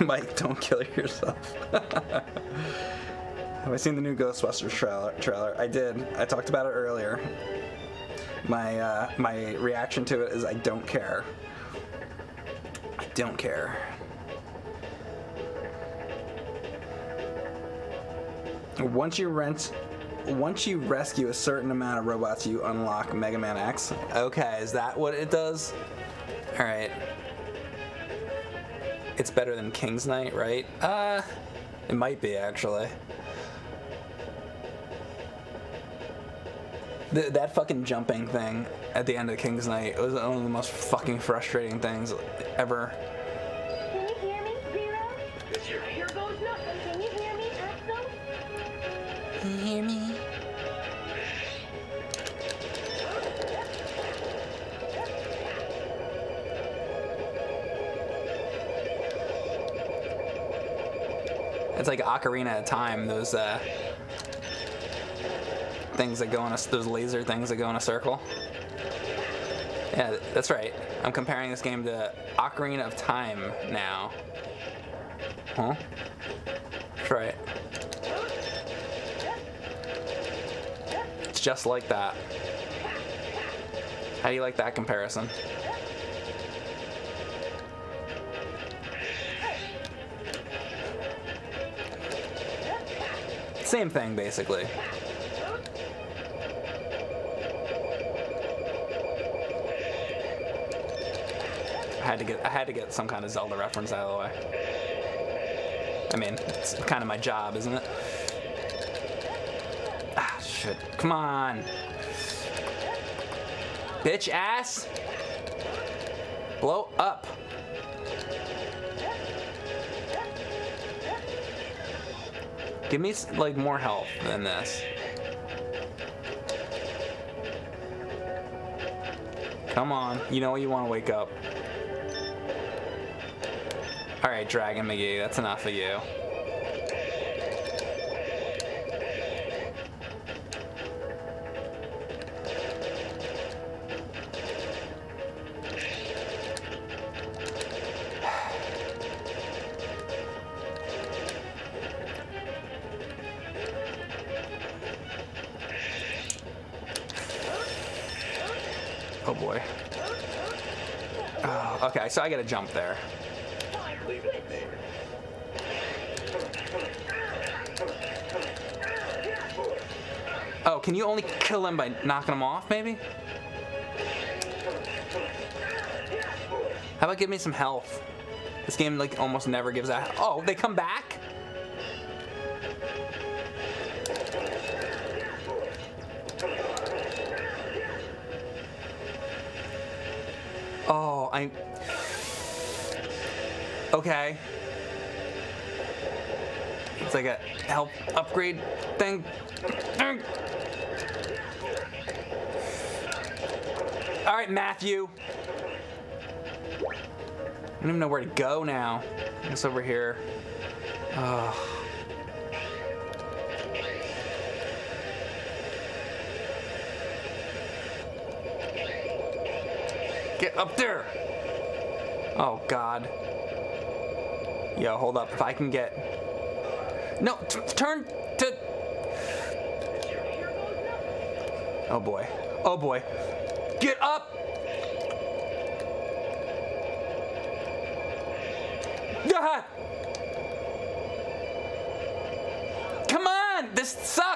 Mike, don't kill yourself. Have I seen the new Ghostbusters trailer? Trailer? I did. I talked about it earlier. My uh, my reaction to it is I don't care. I don't care. Once you rent, once you rescue a certain amount of robots, you unlock Mega Man X. Okay, is that what it does? All right. It's better than King's Knight, right? Uh, it might be actually. Th- that fucking jumping thing at the end of King's Knight was one of the most fucking frustrating things ever. Can you hear me, Zero? Here goes nothing. Can you hear me, Axl? Hear me? It's like Ocarina of Time, those uh, things that go in a, those laser things that go in a circle. Yeah, that's right. I'm comparing this game to Ocarina of Time now. Huh? That's right. It's just like that. How do you like that comparison? Same thing, basically. I had to get I had to get some kind of Zelda reference out of the way. I mean, it's kind of my job, isn't it? Ah, shit. Come on. Bitch ass. Blow up. Give me like more health than this. Come on. You know you want to wake up. All right, Dragon McGee, that's enough of you. So I gotta jump there. Oh, can you only kill him by knocking him off, maybe? How about give me some health? This game like almost never gives out. Oh, they come back? Okay. It's like a help upgrade thing. All right, Matthew. I don't even know where to go now. It's over here. Get up there! Oh God. Yo, hold up. If I can get, No, turn to. Oh boy. Oh boy. Get up! Ah! Come on! This sucks!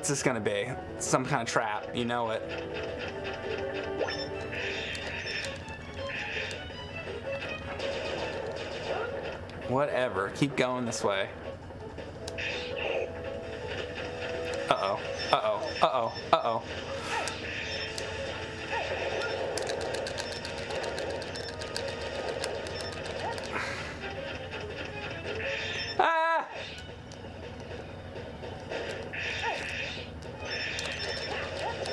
What's this gonna be? Some kind of trap, you know it. Whatever. Keep going this way. Uh-oh. Uh-oh. Uh oh. Uh oh.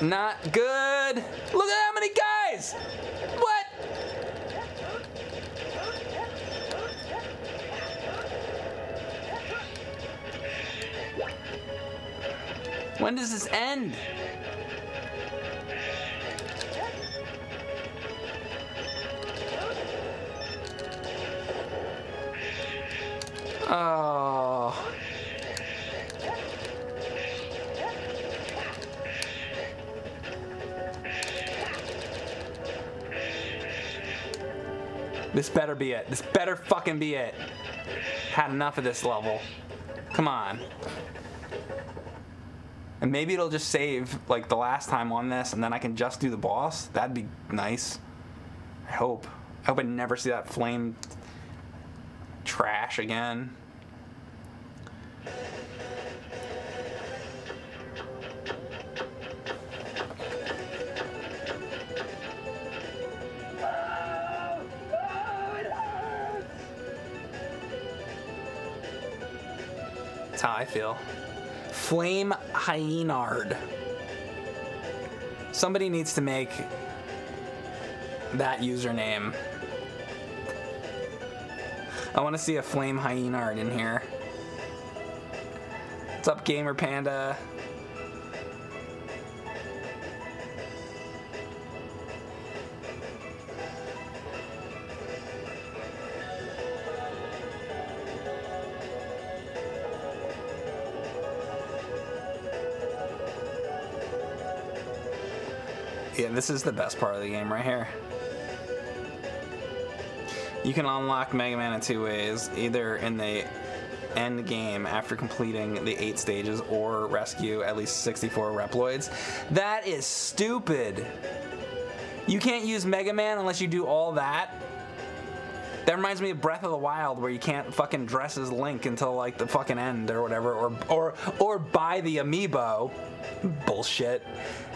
Not good. Look at how many guys. What? When does this end? This better be it. This better fucking be it. Had enough of this level. Come on. And maybe it'll just save like the last time on this and then I can just do the boss. That'd be nice. I hope. I hope I never see that flame trash again. Feel. Flame Hyenard. Somebody needs to make that username. I want to see a Flame Hyenard in here. What's up, Gamer Panda? Yeah, this is the best part of the game right here. You can unlock Mega Man in two ways, either in the end game after completing the eight stages or rescue at least 64 Reploids. That is stupid. You can't use Mega Man unless you do all that. That reminds me of Breath of the Wild, where you can't fucking dress as Link until like the fucking end or whatever, or or or buy the amiibo. Bullshit.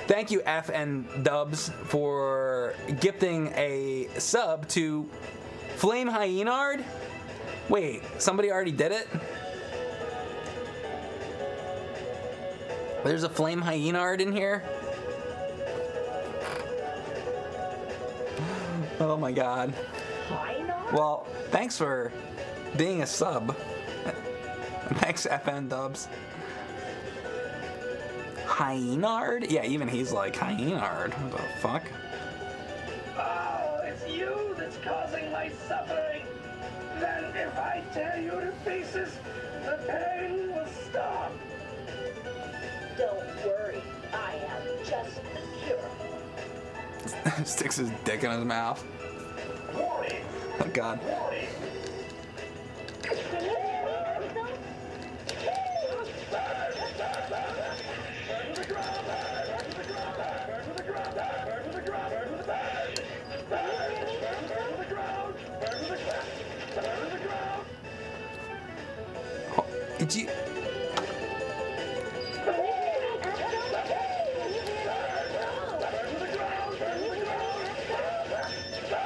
Thank you, F and Dubs, for gifting a sub to Flame Hyenard. Wait, somebody already did it? There's a Flame Hyenard in here? Oh my god. Well, thanks for being a sub. Thanks, FN Dubs. Hyenard? Yeah, even he's like, Hyenard. What the fuck? Oh, it's you that's causing my suffering. Then if I tear you to pieces, the pain will stop. Don't worry, I have just the cure. Sticks his dick in his mouth. Warning, Oh god.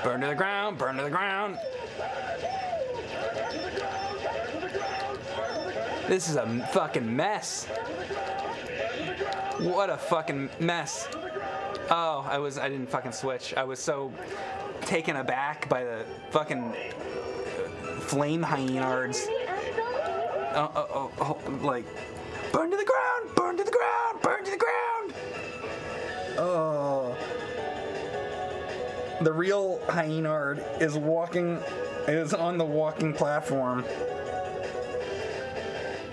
Burn to the ground, burn to the ground. This is a fucking mess. What a fucking mess. Oh, I was, I didn't fucking switch. I was so taken aback by the fucking flame hyenards. Oh, oh, oh, oh, like, burn to the ground, burn to the ground, burn to the ground. Oh, the real Hyenard is walking, is on the walking platform.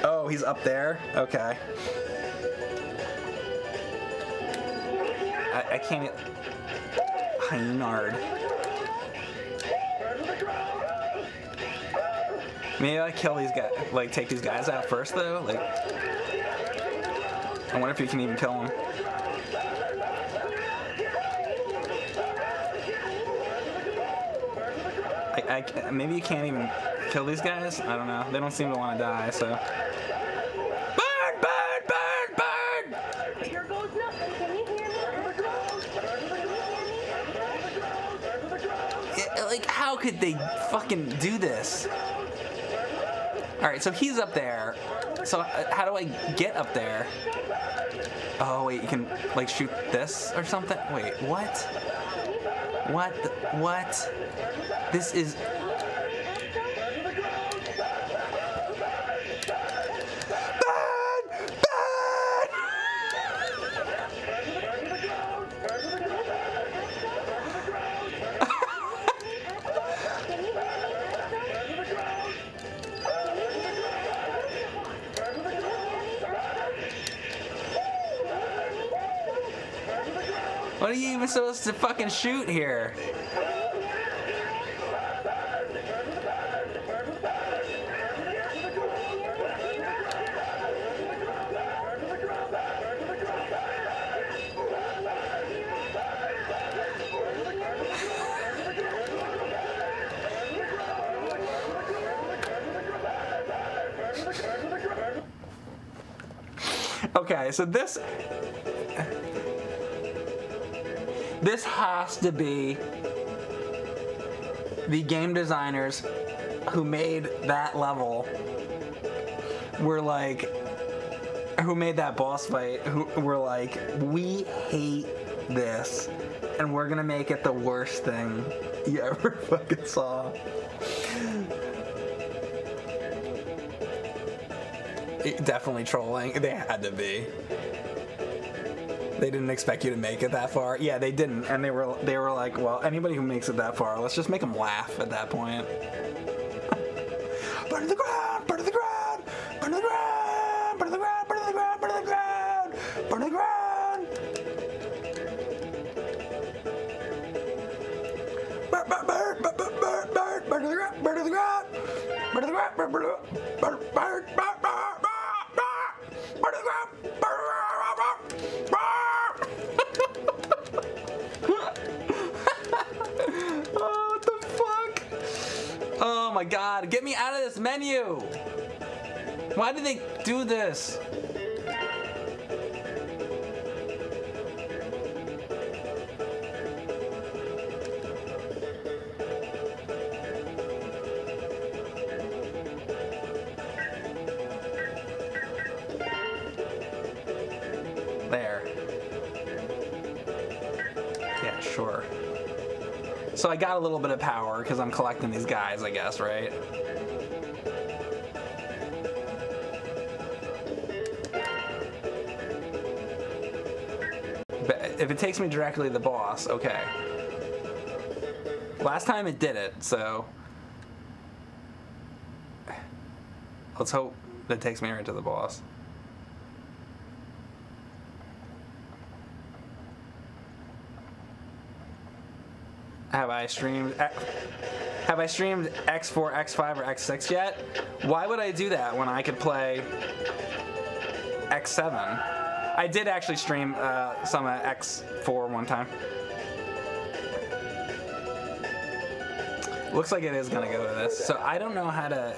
Oh, he's up there? Okay. I, I can't. Hyenard. Maybe I kill these guys, like take these guys out first though. Like, I wonder if you can even kill them. I, I maybe you can't even kill these guys. I don't know. They don't seem to want to die. So. Burn! Burn! Burn! Burn! Like, how could they fucking do this? All right, so he's up there. So uh, how do I get up there? Oh wait, you can like shoot this or something. Wait, what? What? The, what? This is. Are you even supposed to fucking shoot here? Okay, so this this has to be the game designers who made that level were like who made that boss fight who were like we hate this and we're gonna make it the worst thing you ever fucking saw. It- definitely trolling. They had to be they didn't expect you to make it that far. Yeah, they didn't, and they were they were like, well, anybody who makes it that far, let's just make them laugh at that point. burn to the ground, burn to the ground, burn to the ground, burn to the ground, burn to the ground, burn to the ground, burn to the ground. Burn, burn, burn, burn, burn, burn, burn, burn to the ground, burn to the ground, burn to the ground, burn, burn, burn, burn, burn, burn, burn, burn, burn, to the ground, my god, get me out of this menu! Why did they do this? I got a little bit of power because I'm collecting these guys, I guess, right? But if it takes me directly to the boss, okay. Last time it did it, so let's hope that takes me right to the boss. Have I streamed? Have I streamed X4, X5, or X6 yet? Why would I do that when I could play X7? I did actually stream uh, some uh, X4 one time. Looks like it is gonna go to this. So I don't know how to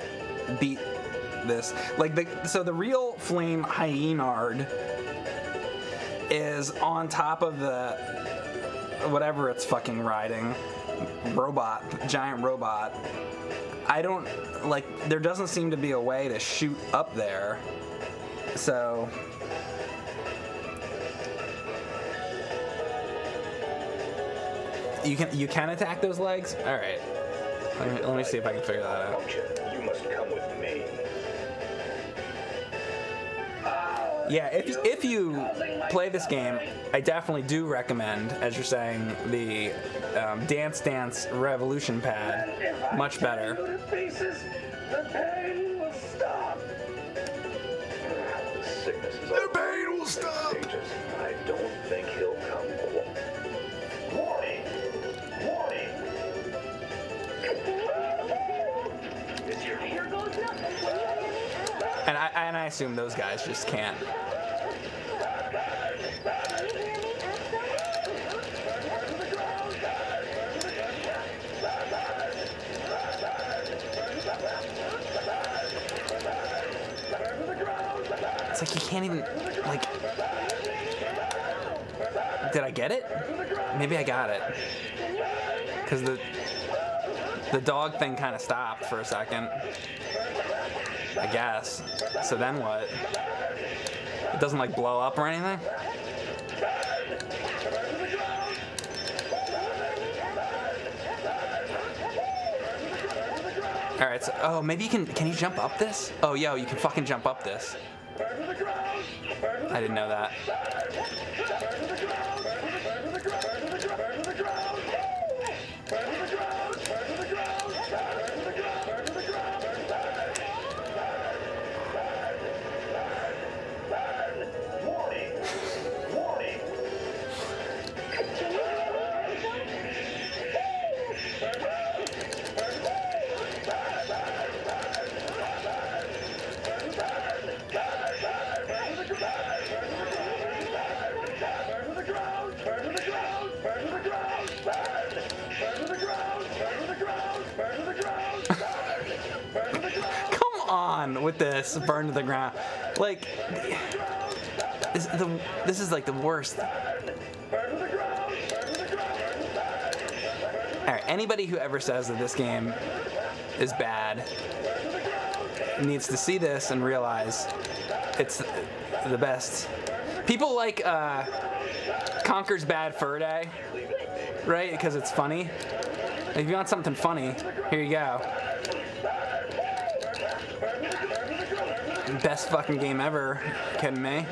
beat this. Like the so the real flame hyenard is on top of the whatever it's fucking riding robot giant robot. I don't like there doesn't seem to be a way to shoot up there so. You can you can attack those legs? All right. Let me, let me see if i can figure that out. You must come with me. Yeah, if if you play this game, I definitely do recommend, as you're saying, the um, Dance Dance Revolution pad. Much tear better. you to pieces, the pain will stop. And I and I assume those guys just can't. It's like you can't even like. Did I get it? Maybe I got it. Cause the the dog thing kind of stopped for a second. I guess. So then what? It doesn't like blow up or anything. All right. So, oh, maybe you can. Can you jump up this? Oh, yo, you can fucking jump up this. I didn't know that. With this burn to the ground. Like this, the, this is like the worst. All right, anybody who ever says that this game is bad needs to see this and realize it's the best. People like uh, Conker's Bad Fur Day, right? Because it's funny. If you want something funny, here you go. Best fucking game ever. Kidding me?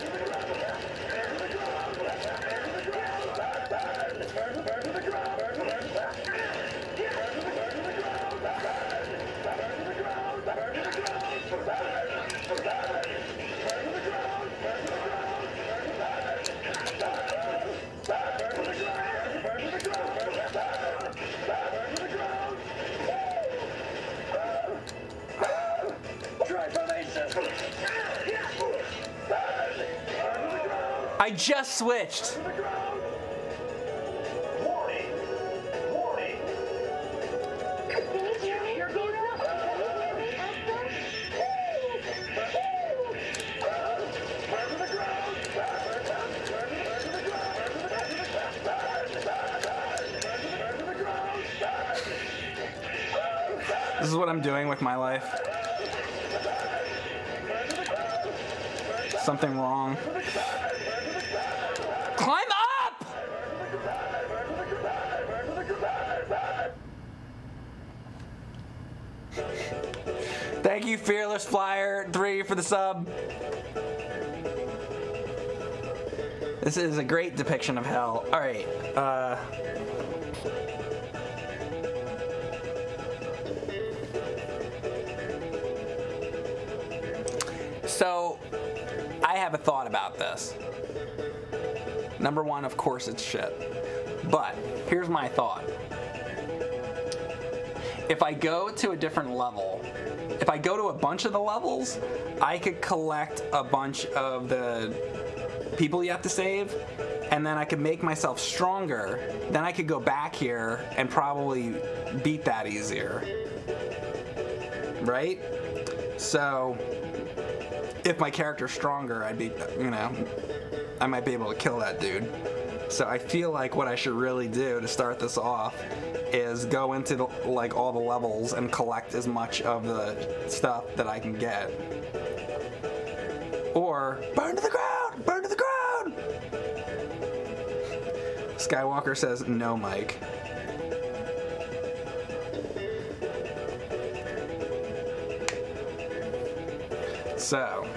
Just switched. Fearless Flyer 3 for the sub. This is a great depiction of hell. Alright, uh. So, I have a thought about this. Number one, of course, it's shit. But here's my thought. If I go to a different level, if I go to a bunch of the levels, I could collect a bunch of the people you have to save, and then I could make myself stronger. Then I could go back here and probably beat that easier. Right? So, if my character's stronger, I'd be, you know, I might be able to kill that dude. So I feel like what I should really do to start this off is go into the, like all the levels and collect as much of the stuff that I can get. Or burn to the ground, burn to the ground. Skywalker says no, Mike. So,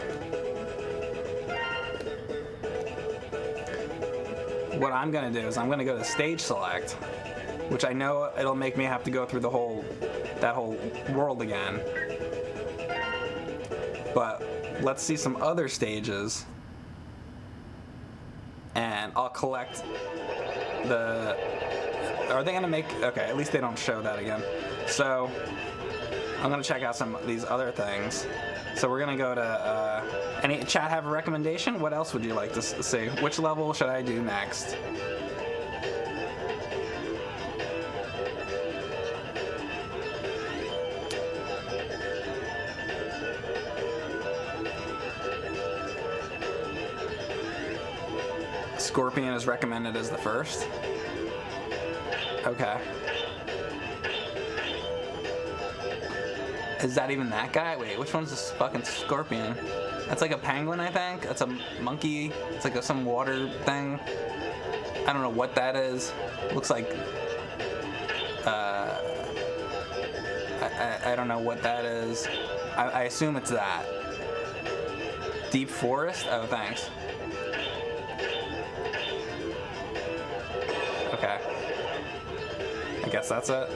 what I'm gonna do is I'm gonna go to stage select, which I know it'll make me have to go through the whole that whole world again. But let's see some other stages, and I'll collect the. Are they gonna make? Okay, at least they don't show that again. So I'm gonna check out some of these other things. So we're gonna go to. Uh, any chat have a recommendation? What else would you like to see? Which level should I do next? Scorpion is recommended as the first. Okay. Is that even that guy? Wait, which one's this fucking scorpion? That's like a penguin, I think. That's a monkey. It's like a, some water thing. I don't know what that is. Looks like. Uh, I, I, I don't know what that is. I, I assume it's that. Deep forest? Oh, thanks. Okay. I guess that's it.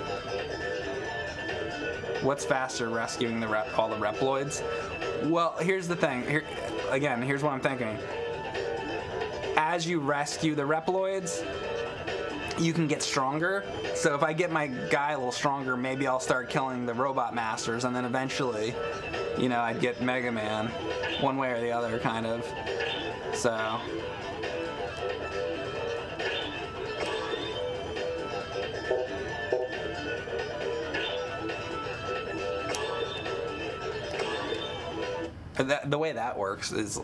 What's faster, rescuing the rep, all the Reploids? Well, here's the thing. Here, again, here's what I'm thinking. As you rescue the Reploids, you can get stronger. So if I get my guy a little stronger, maybe I'll start killing the robot masters, and then eventually, you know, I'd get Mega Man, one way or the other, kind of. So. That, the way that works is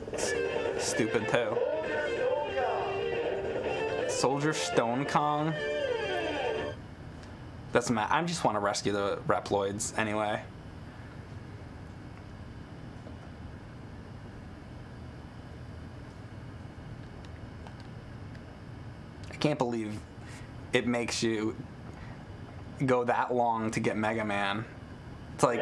stupid too. Soldier Stone Kong. Doesn't matter. I just want to rescue the Reploids anyway. I can't believe it makes you go that long to get Mega Man. It's like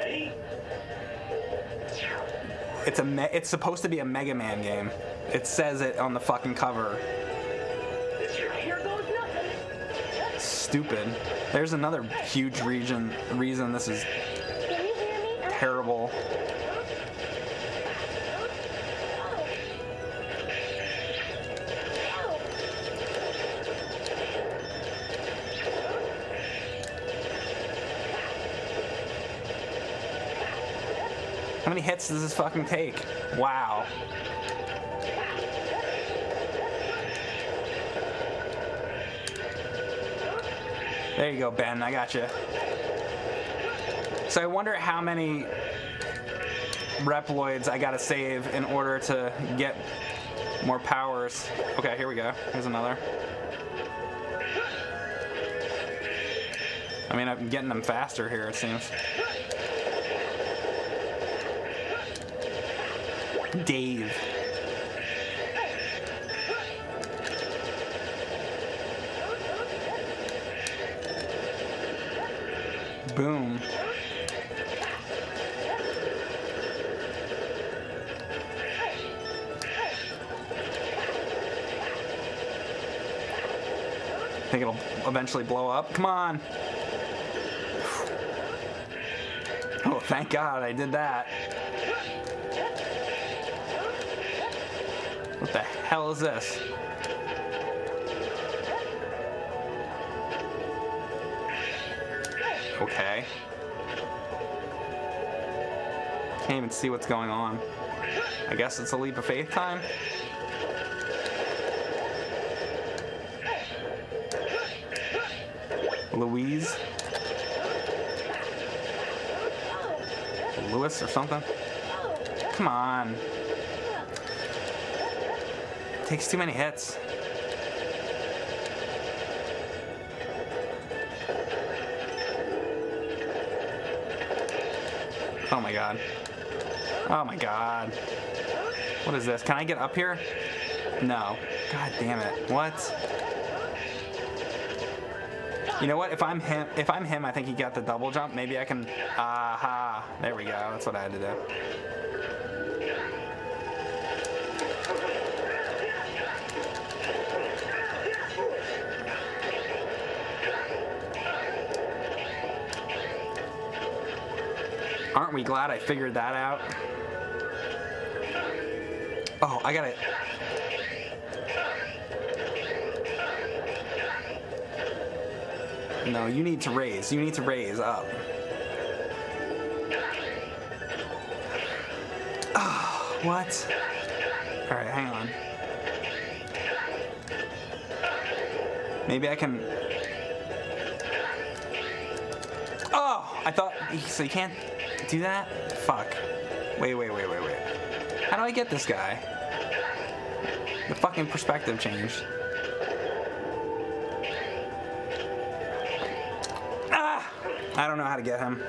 it's a me- it's supposed to be a Mega Man game. It says it on the fucking cover. Here goes nothing. Stupid. There's another huge region reason this is Can you hear me? terrible. How many hits does this fucking take? Wow. There you go, Ben. I got you. So I wonder how many Reploids I gotta save in order to get more powers. Okay, here we go. Here's another. I mean, I'm getting them faster here, it seems. Dave. Boom. Think it'll eventually blow up? Come on. Oh, thank God I did that. Hell is this? Okay. Can't even see what's going on. I guess it's a leap of faith time. Louise? Lewis or something? Come on. Takes too many hits. Oh my god. Oh my god. What is this? Can I get up here? No. God damn it. What? You know what? If I'm him, if I'm him, I think he got the double jump. Maybe I can. Aha! There we go. That's what I had to do. Aren't we glad I figured that out? Oh, I got it. No, you need to raise. You need to raise up. Oh, what? All right, hang on. Maybe I can. Oh, I thought. So you can't do that? Fuck. Wait, wait, wait, wait, wait. How do I get this guy? The fucking perspective changed. Ah! I don't know how to get him.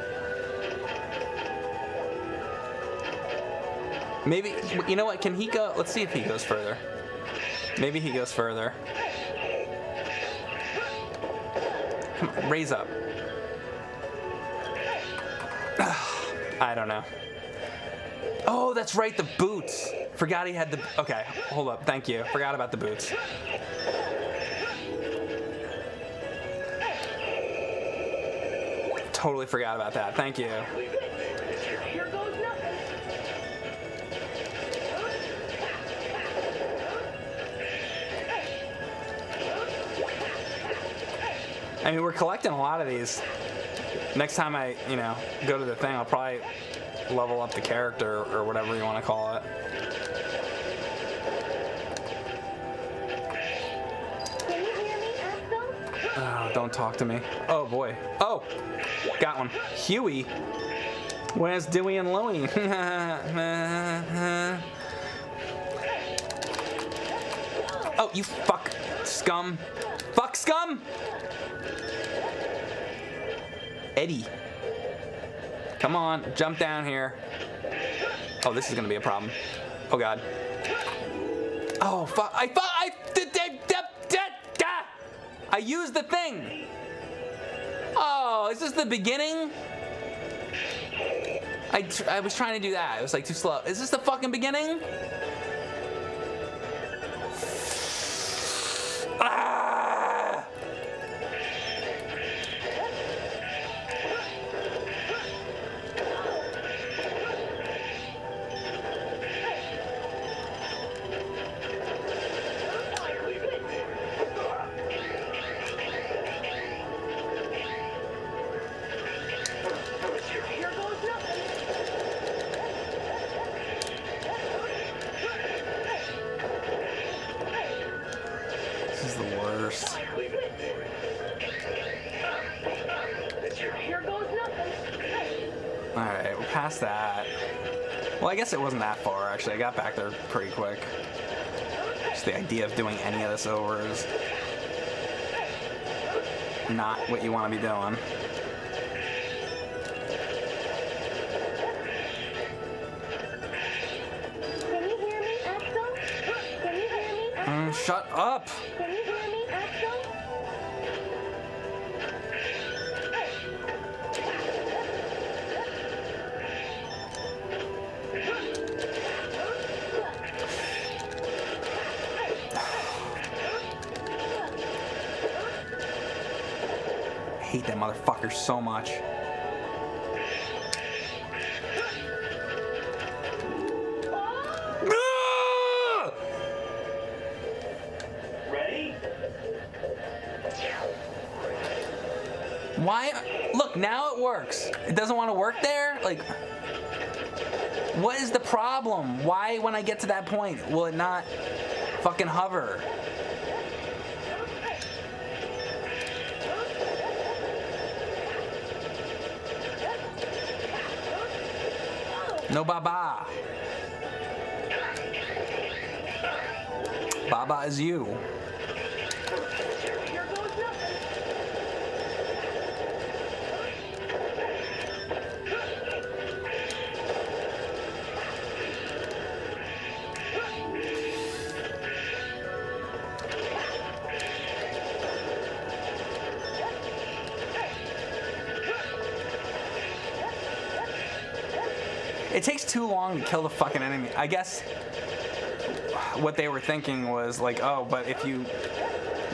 Maybe, you know what? Can he go? Let's see if he goes further. Maybe he goes further. Come on, raise up. I don't know. Oh, that's right, the boots. Forgot he had the. Okay, hold up. Thank you. Forgot about the boots. Totally forgot about that. Thank you. I mean, we're collecting a lot of these. Next time I, you know, go to the thing, I'll probably level up the character or whatever you want to call it. Can you hear me, Axl? Oh, don't talk to me. Oh boy. Oh, got one. Huey. Where's Dewey and Louie? oh, you fuck scum. Fuck scum. Eddie. Come on, jump down here. Oh, this is gonna be a problem. Oh god. Oh fuck! I fuck! I. I used the thing. Oh, is this the beginning? I, I was trying to do that. It was like too slow. Is this the fucking beginning? It wasn't that far actually. I got back there pretty quick. Just the idea of doing any of this over is not what you want to be doing. Can you hear me, Axl? Can you hear me? Mm, shut up! Motherfucker so much. Ready? Why? Look, now it works. It doesn't want to work there? Like, what is the problem? Why, when I get to that point, will it not fucking hover? No baba. Baba is you. To kill the fucking enemy. I guess what they were thinking was like, oh, but if you,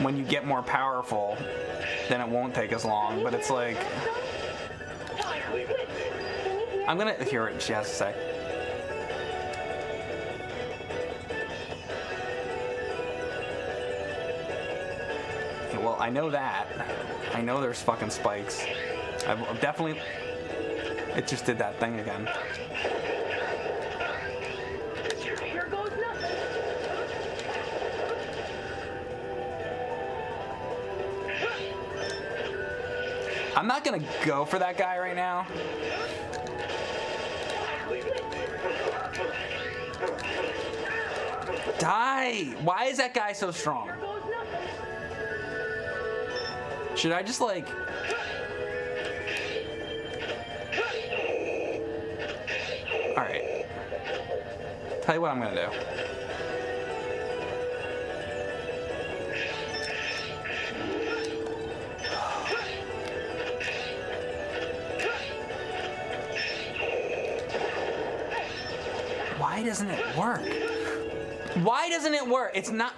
when you get more powerful, then it won't take as long. But it's like, I'm gonna hear what she has to say. Well, I know that. I know there's fucking spikes. I've definitely. It just did that thing again. I'm not gonna go for that guy right now. Die! Why is that guy so strong? Should I just like. Alright. Tell you what I'm gonna do. Why doesn't it work? Why doesn't it work? It's not.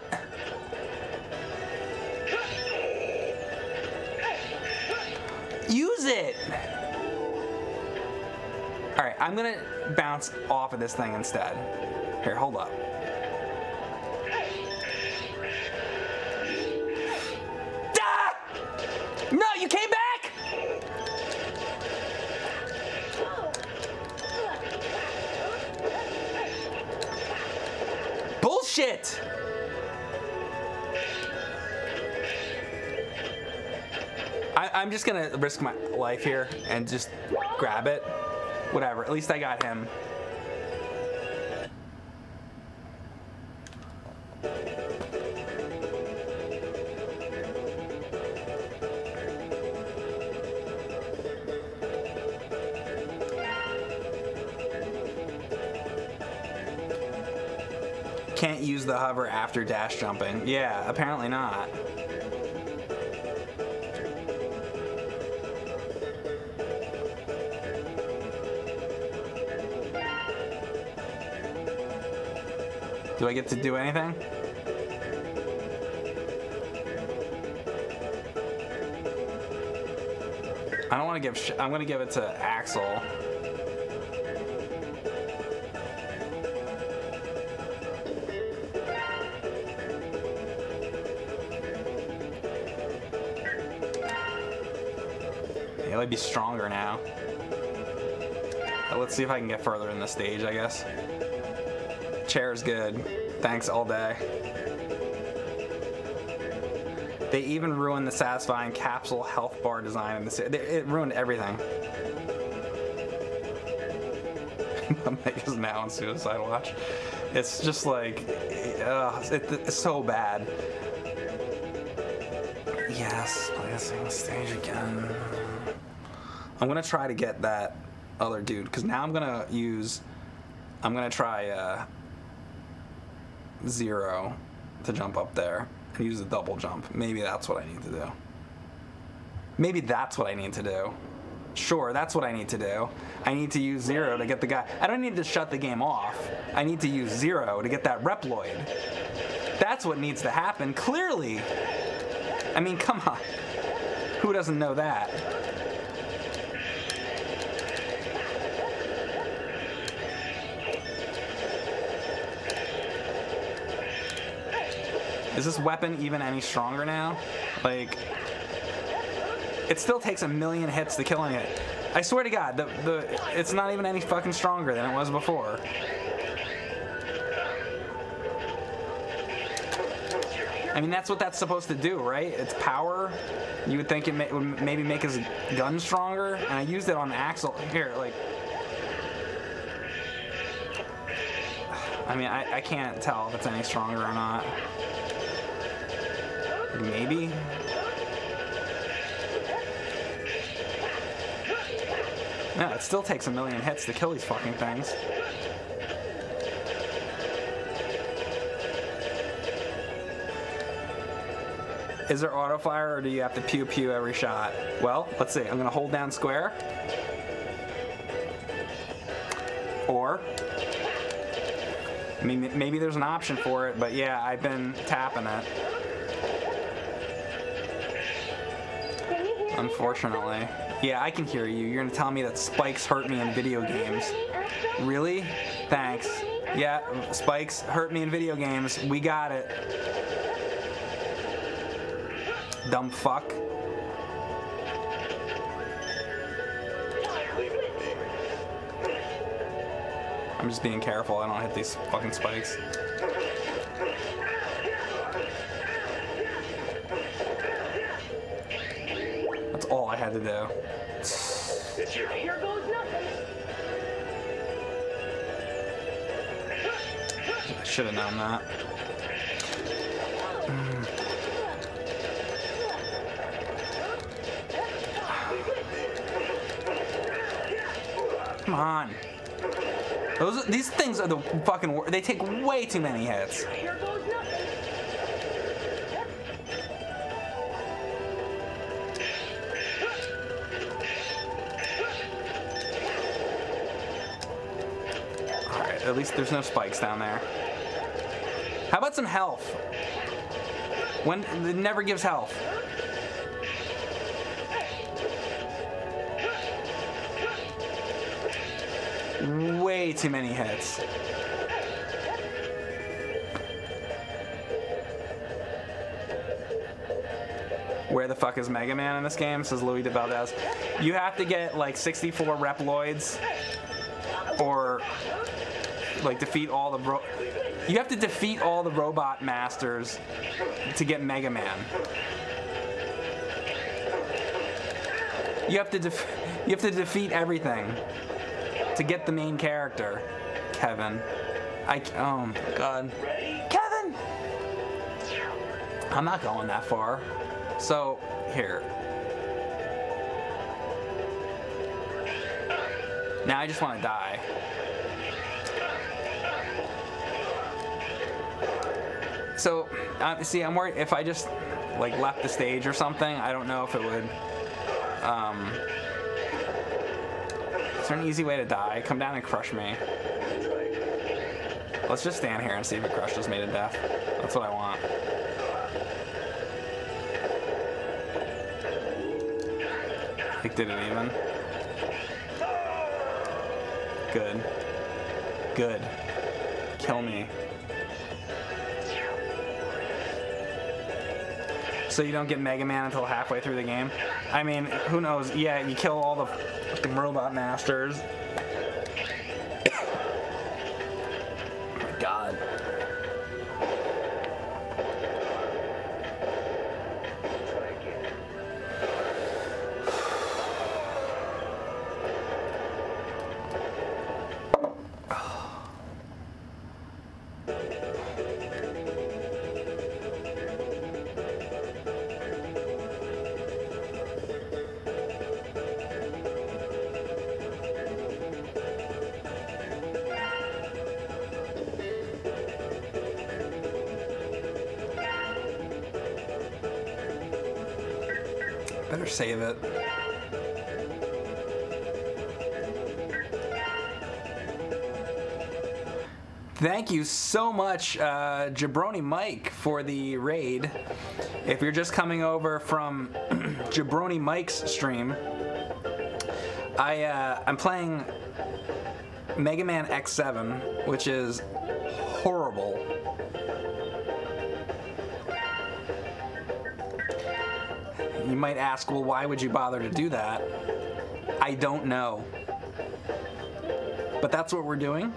Use it! Alright, I'm gonna bounce off of this thing instead. Here, hold up. Just gonna risk my life here and just grab it. Whatever. At least I got him. Can't use the hover after dash jumping. Yeah, apparently not. Do I get to do anything? I don't want to give. I'm gonna give it to Axl. He'll be stronger now. Uh, Let's see if I can get further in the stage. I guess. Chair's good. Thanks all day. They even ruined the satisfying capsule health bar design in the they- It ruined everything. Omega's now on Suicide Watch. It's just like, ugh, it, it's so bad. Yes, placing the stage again. I'm gonna try to get that other dude because now I'm gonna use. I'm gonna try uh, zero to jump up there and use a double jump. Maybe that's what I need to do. Maybe that's what I need to do. Sure, that's what I need to do. I need to use zero to get the guy. I don't need to shut the game off. I need to use zero to get that Reploid. That's what needs to happen, clearly. I mean, come on. Who doesn't know that? Is this weapon even any stronger now? Like, it still takes a million hits to killing it. I swear to God, the, the it's not even any fucking stronger than it was before. I mean, that's what that's supposed to do, right? It's power. You would think it may, would maybe make his gun stronger, and I used it on Axl. Here, like. I mean, I, I can't tell if it's any stronger or not. Maybe. No, it still takes a million hits to kill these fucking things. Is there auto fire or do you have to pew pew every shot? Well, let's see. I'm gonna hold down square. Or I mean, maybe there's an option for it, but yeah, I've been tapping it. Unfortunately. Yeah, I can hear you. You're gonna tell me that spikes hurt me in video games. Really? Thanks. Yeah, spikes hurt me in video games. We got it. Dumb fuck. I'm just being careful. I don't hit these fucking spikes. To do. Here goes nothing. I should have known that. Come on. Those these things are the fucking they take way too many hits. At least there's no spikes down there. How about some health? When it never gives health. Way too many hits. Where the fuck is Mega Man in this game? Says Louis de Valdez. You have to get like 64 Reploids like defeat all the you have to defeat all the robot masters to get Mega Man. You have to def- you have to defeat everything to get the main character, Kevin. I oh god, Kevin. I'm not going that far. So here. Now I just want to die. So, uh, see, I'm worried if I just like left the stage or something. I don't know if it would. Um, is there an easy way to die? Come down and crush me. Let's just stand here and see if it crushes me to death. That's what I want. It even? Good. Good. Kill me. So you don't get Mega Man until halfway through the game? I mean, who knows? Yeah, you kill all the robot masters. god. Save it. Thank you so much, uh, Jabroni Mike, for the raid. If you're just coming over from Jabroni Mike's stream, I uh, I'm playing Mega Man X7, which is horrible. Might ask, well, why would you bother to do that? I don't know. But that's what we're doing.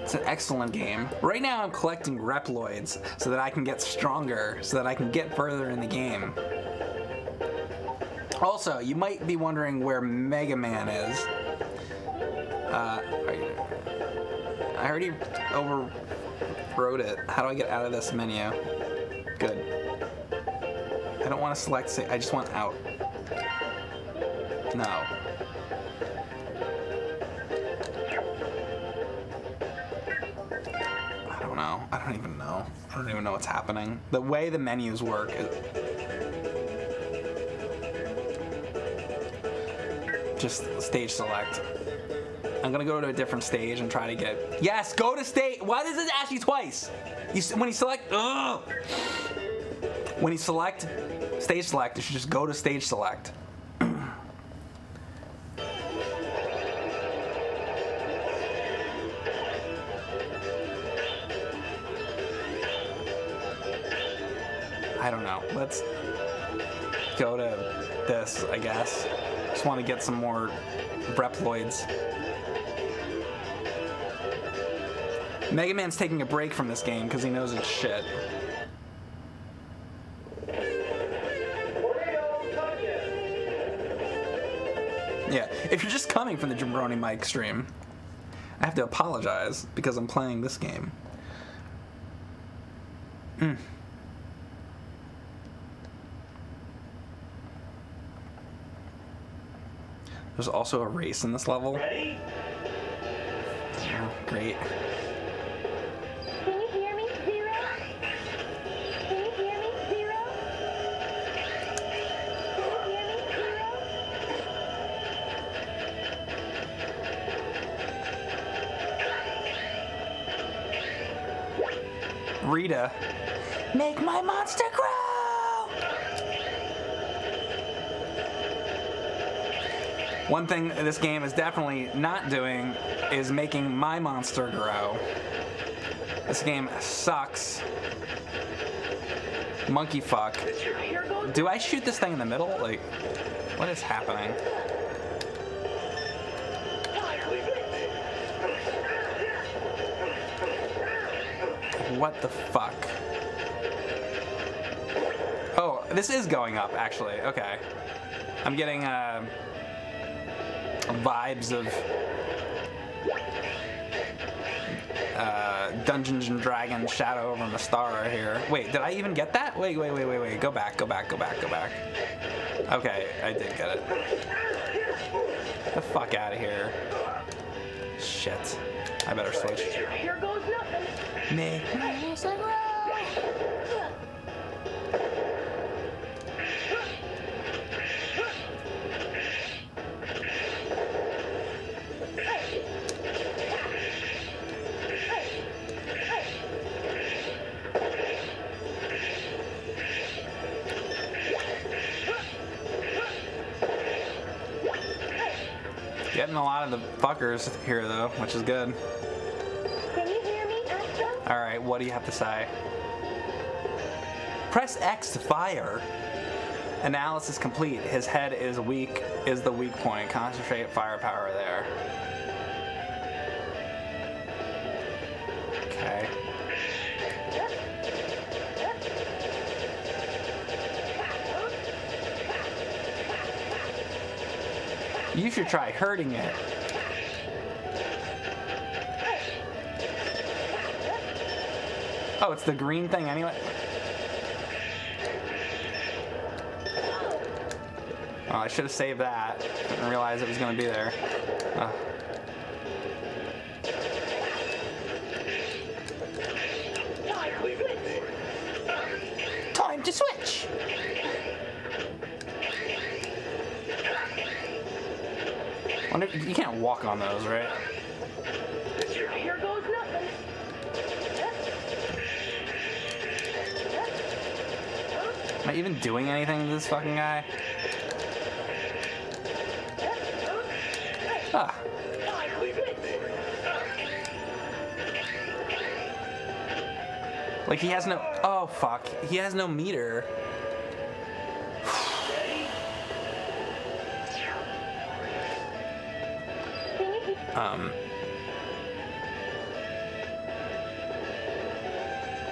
It's an excellent game. Right now, I'm collecting Reploids so that I can get stronger, so that I can get further in the game. Also, you might be wondering where Mega Man is. Uh, I already overwrote it. How do I get out of this menu? I don't want to select sa- I just want out. No. I don't know. I don't even know. I don't even know what's happening. The way the menus work. Is... Just stage select. I'm gonna go to a different stage and try to get. Yes, go to stage. Why does it ask you twice? You when you select. Ugh. When you select stage select, you should just go to stage select. I don't know. Let's go to this, I guess. Just want to get some more Reploids. Mega Man's taking a break from this game because he knows it's shit. If you're just coming from the Jabroni Mike stream, I have to apologize because I'm playing this game. Mm. There's also a race in this level. Ready? Oh, great. Rita. Make my monster grow! One thing this game is definitely not doing is making my monster grow. This game sucks. Monkey fuck. Do I shoot this thing in the middle? Like, what is happening? What the fuck? Oh, this is going up, actually. Okay. I'm getting uh, vibes of uh, Dungeons and Dragons Shadow over Mystara here. Wait, did I even get that? Wait, wait, wait, wait, wait. Go back, go back, go back, go back. Okay, I did get it. The fuck out of here. Shit. I better switch. Here goes nothing. Me. Getting a lot of the fuckers here though, which is good. Right, what do you have to say? Press X to fire. Analysis complete. His head is weak. Is the weak point. Concentrate firepower there. Okay. You should try hurting it. Oh, it's the green thing anyway? Oh, I should have saved that. Didn't realize it was going to be there. Ugh. Time to switch! Wonder, you can't walk on those, right? Even doing anything to this fucking guy? Ah. Like he has no. Oh fuck. He has no meter. Um.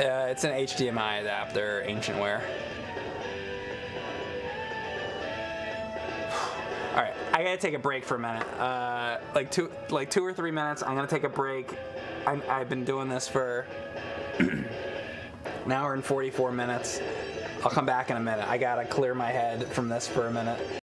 Uh, it's an HDMI adapter, Ancientware. I gotta take a break for a minute. Uh, like two, like two or three minutes. I'm gonna take a break. I'm, I've been doing this for an hour and 44 minutes. I'll come back in a minute. I gotta clear my head from this for a minute.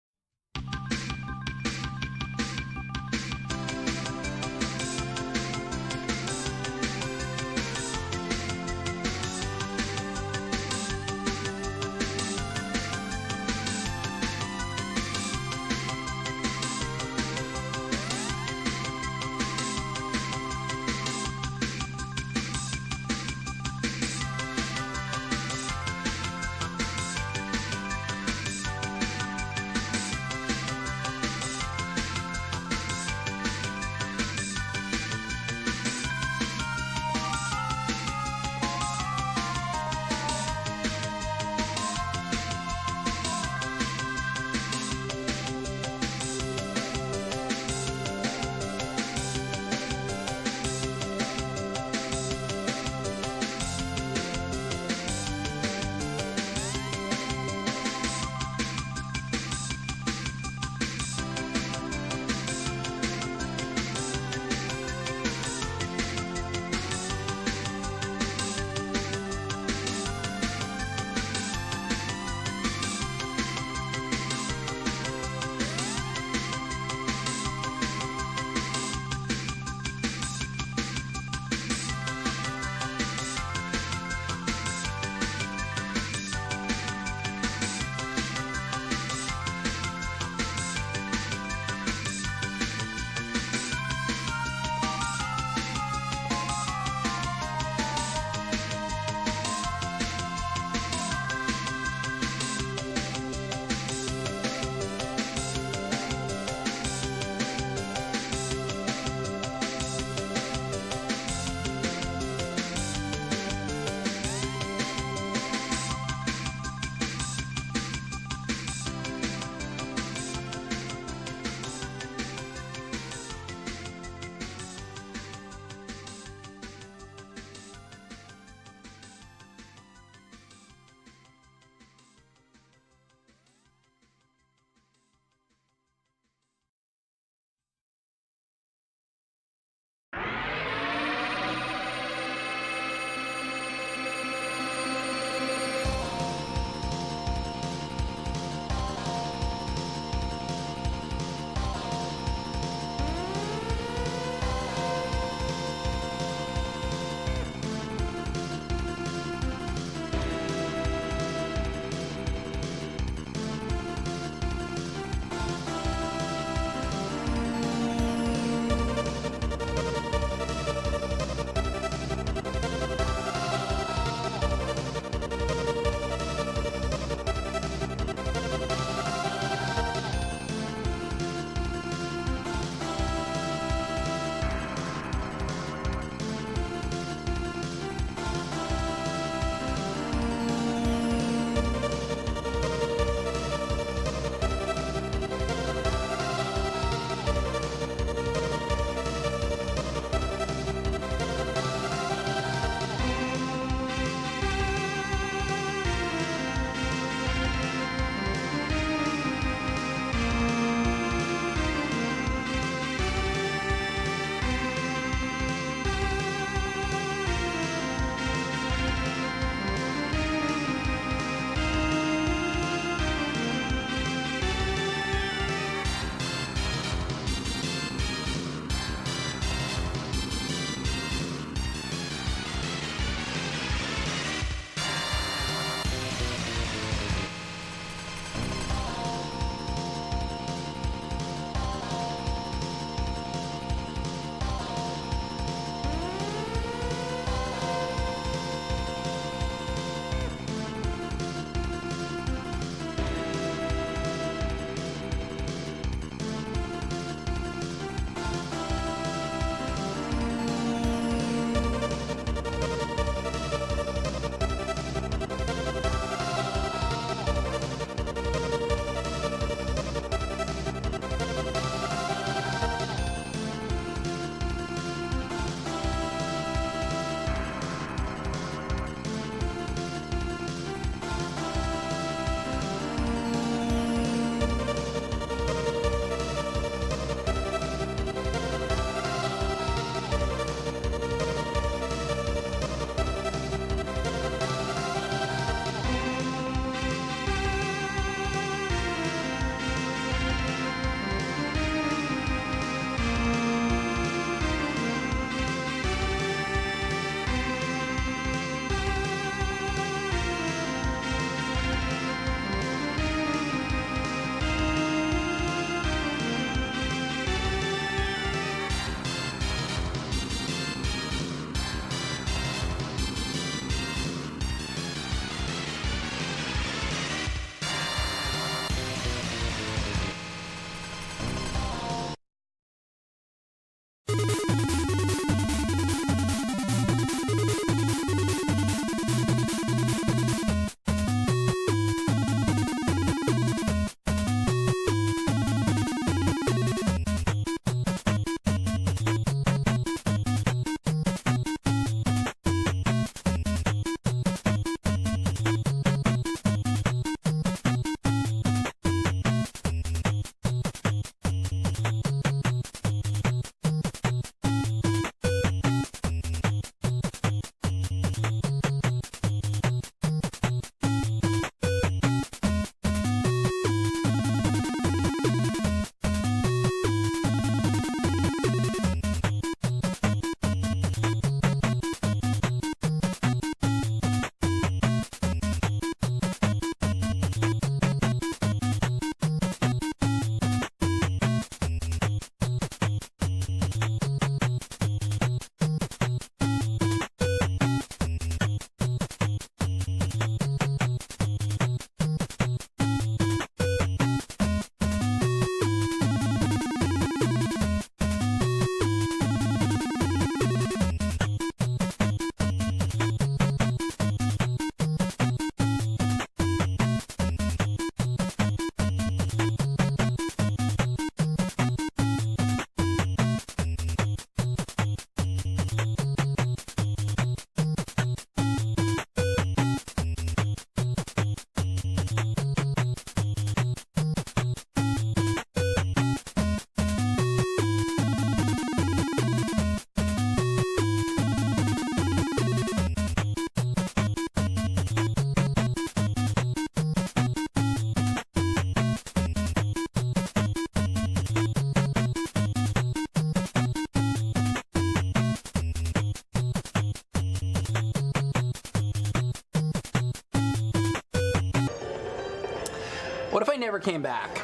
What if I never came back?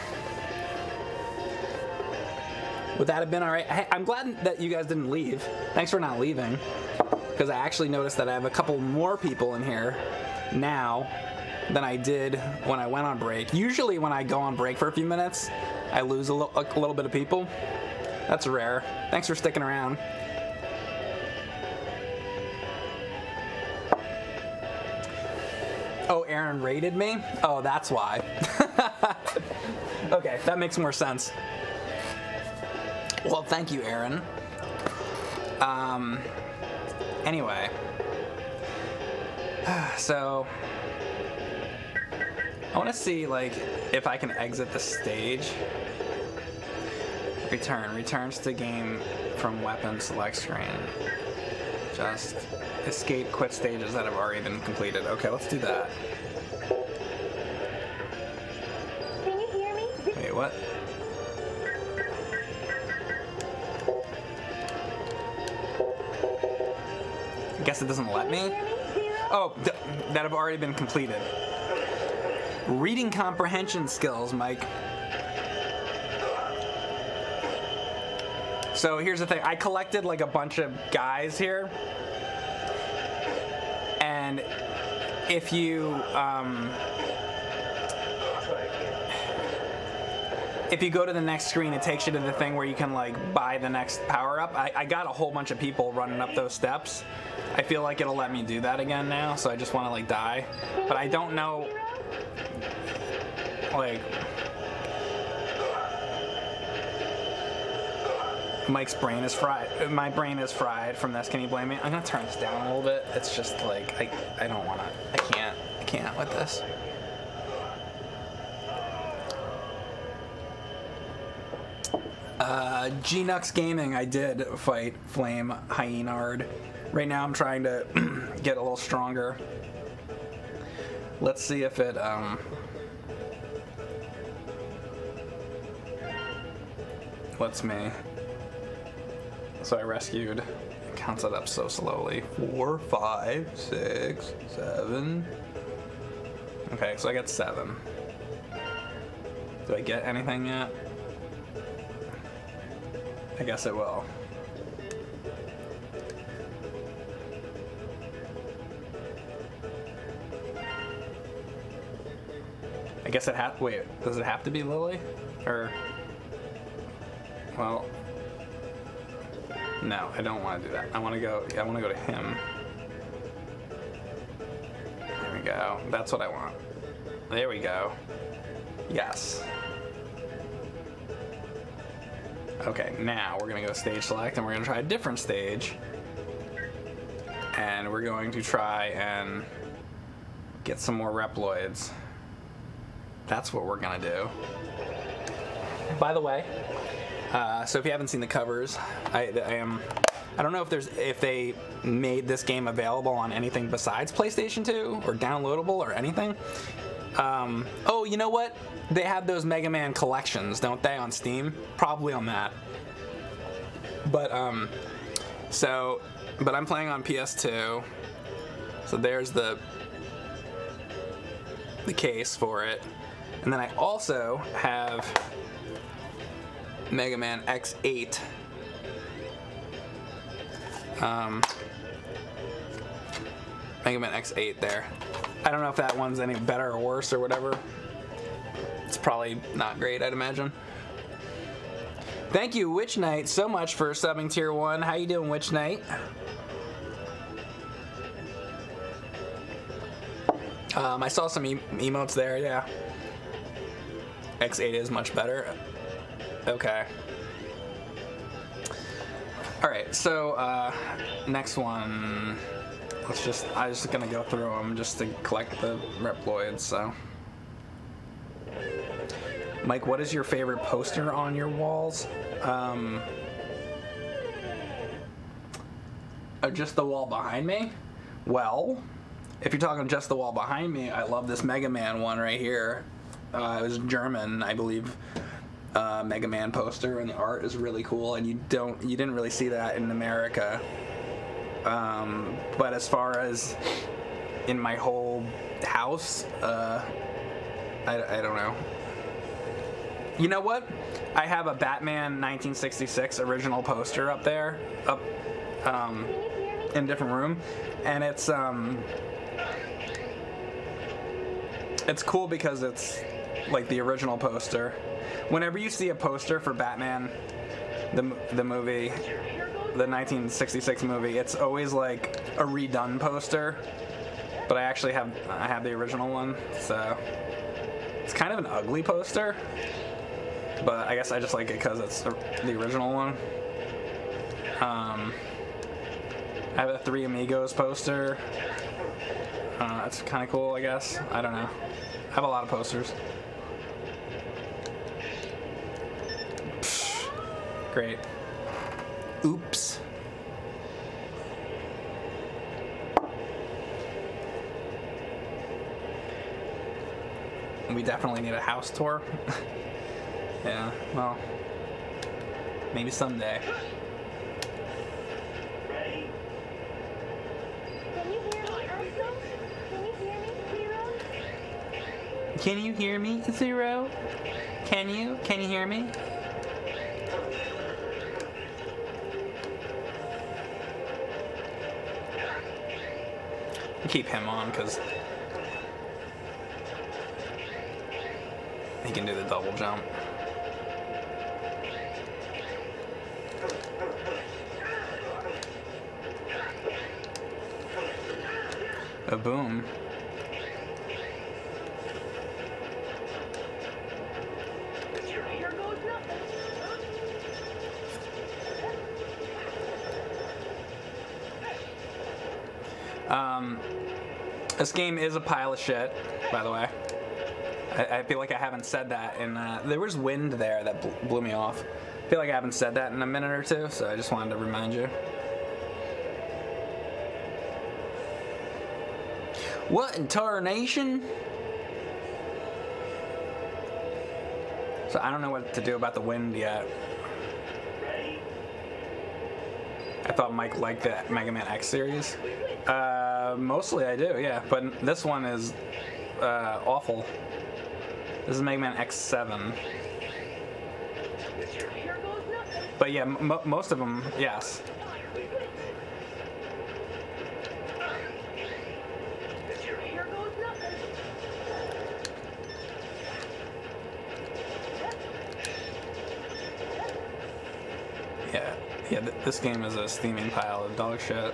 Would that have been all right? Hey, I'm glad that you guys didn't leave. Thanks for not leaving. Because I actually noticed that I have a couple more people in here now than I did when I went on break. Usually, when I go on break for a few minutes, I lose a, a little bit of people. That's rare. Thanks for sticking around. Oh, Erin rated me? Oh, that's why. That makes more sense. Well, thank you, Erin. Um, anyway. So, I want to see, like, if I can exit the stage. Return. Returns to game from weapon select screen. Just escape quit stages that have already been completed. Okay, let's do that. What? I guess it doesn't let me? Oh, th- that have already been completed. Reading comprehension skills, Mike. So here's the thing I collected like a bunch of guys here. And if you. Um, if you go to the next screen, it takes you to the thing where you can like buy the next power up. I, I got a whole bunch of people running up those steps. I feel like it'll let me do that again now, so I just want to like die. But I don't know, like. Mike's brain is fried. My brain is fried from this. Can you blame me? I'm gonna turn this down a little bit. It's just like I, I don't wanna. I can't. I can't with this. Uh, Gnux Gaming, I did fight Flame Hyenard. Right now I'm trying to get a little stronger. Let's see if it, um... lets me. So I rescued. It counts it up so slowly. Four, five, six, seven. Okay, so I got seven. Do I get anything yet? I guess it will. I guess it ha- wait, does it have to be Lily? Or well No, I don't want to do that. I want to go I want to go to him. There we go. That's what I want. There we go. Yes. Okay, now we're gonna go stage select and we're gonna try a different stage. And we're going to try and get some more Reploids. That's what we're gonna do. By the way, uh, so if you haven't seen the covers, I, I am. I don't know if there's if they made this game available on anything besides PlayStation 2 or downloadable or anything. Um, oh, you know what? They have those Mega Man collections, don't they, on Steam? Probably on that. But um, so, but I'm playing on PS2. So there's the the case for it, and then I also have Mega Man X8. Um, Mega Man X8 there. I don't know if that one's any better or worse or whatever. It's probably not great, I'd imagine. Thank you, Witch Knight, so much for subbing tier one. How you doing, Witch Knight? Um, I saw some emotes there, yeah. X8 is much better. Okay. All right, so uh, next one. Let's just. I'm just gonna go through them just to collect the Reploids. So, Mike, what is your favorite poster on your walls? Um, uh, just the wall behind me. Well, if you're talking just the wall behind me, I love this Mega Man one right here. Uh, it was German, I believe uh, Mega Man poster, and the art is really cool. And you don't, you didn't really see that in America. Um, but as far as in my whole house, uh, I, I don't know. You know what? I have a Batman 1966 original poster up there, up um, in a different room, and it's um, it's cool because it's like the original poster. Whenever you see a poster for Batman, the the movie, the 1966 movie, it's always like a redone poster. But I actually have I have the original one, so it's kind of an ugly poster. But I guess I just like it because it's the original one. Um, I have a Three Amigos poster. Uh, that's kind of cool, I guess. I don't know. I have a lot of posters. Great. Oops. We definitely need a house tour. yeah, well, maybe someday. Can you hear me, Zero? Can you? Can you hear me? Keep him on because he can do the double jump. A boom. This game is a pile of shit, by the way. I, I feel like I haven't said that in. Uh, there was wind there that bl- blew me off. I feel like I haven't said that in a minute or two, so I just wanted to remind you. What in tarnation? So I don't know what to do about the wind yet. I thought Mike liked the Mega Man X series. Uh, mostly I do, yeah. But this one is uh, awful. This is Mega Man X7. Here goes nothing. But yeah, most of them, yes. Yeah, yeah. Th- this game is a steaming pile of dog shit.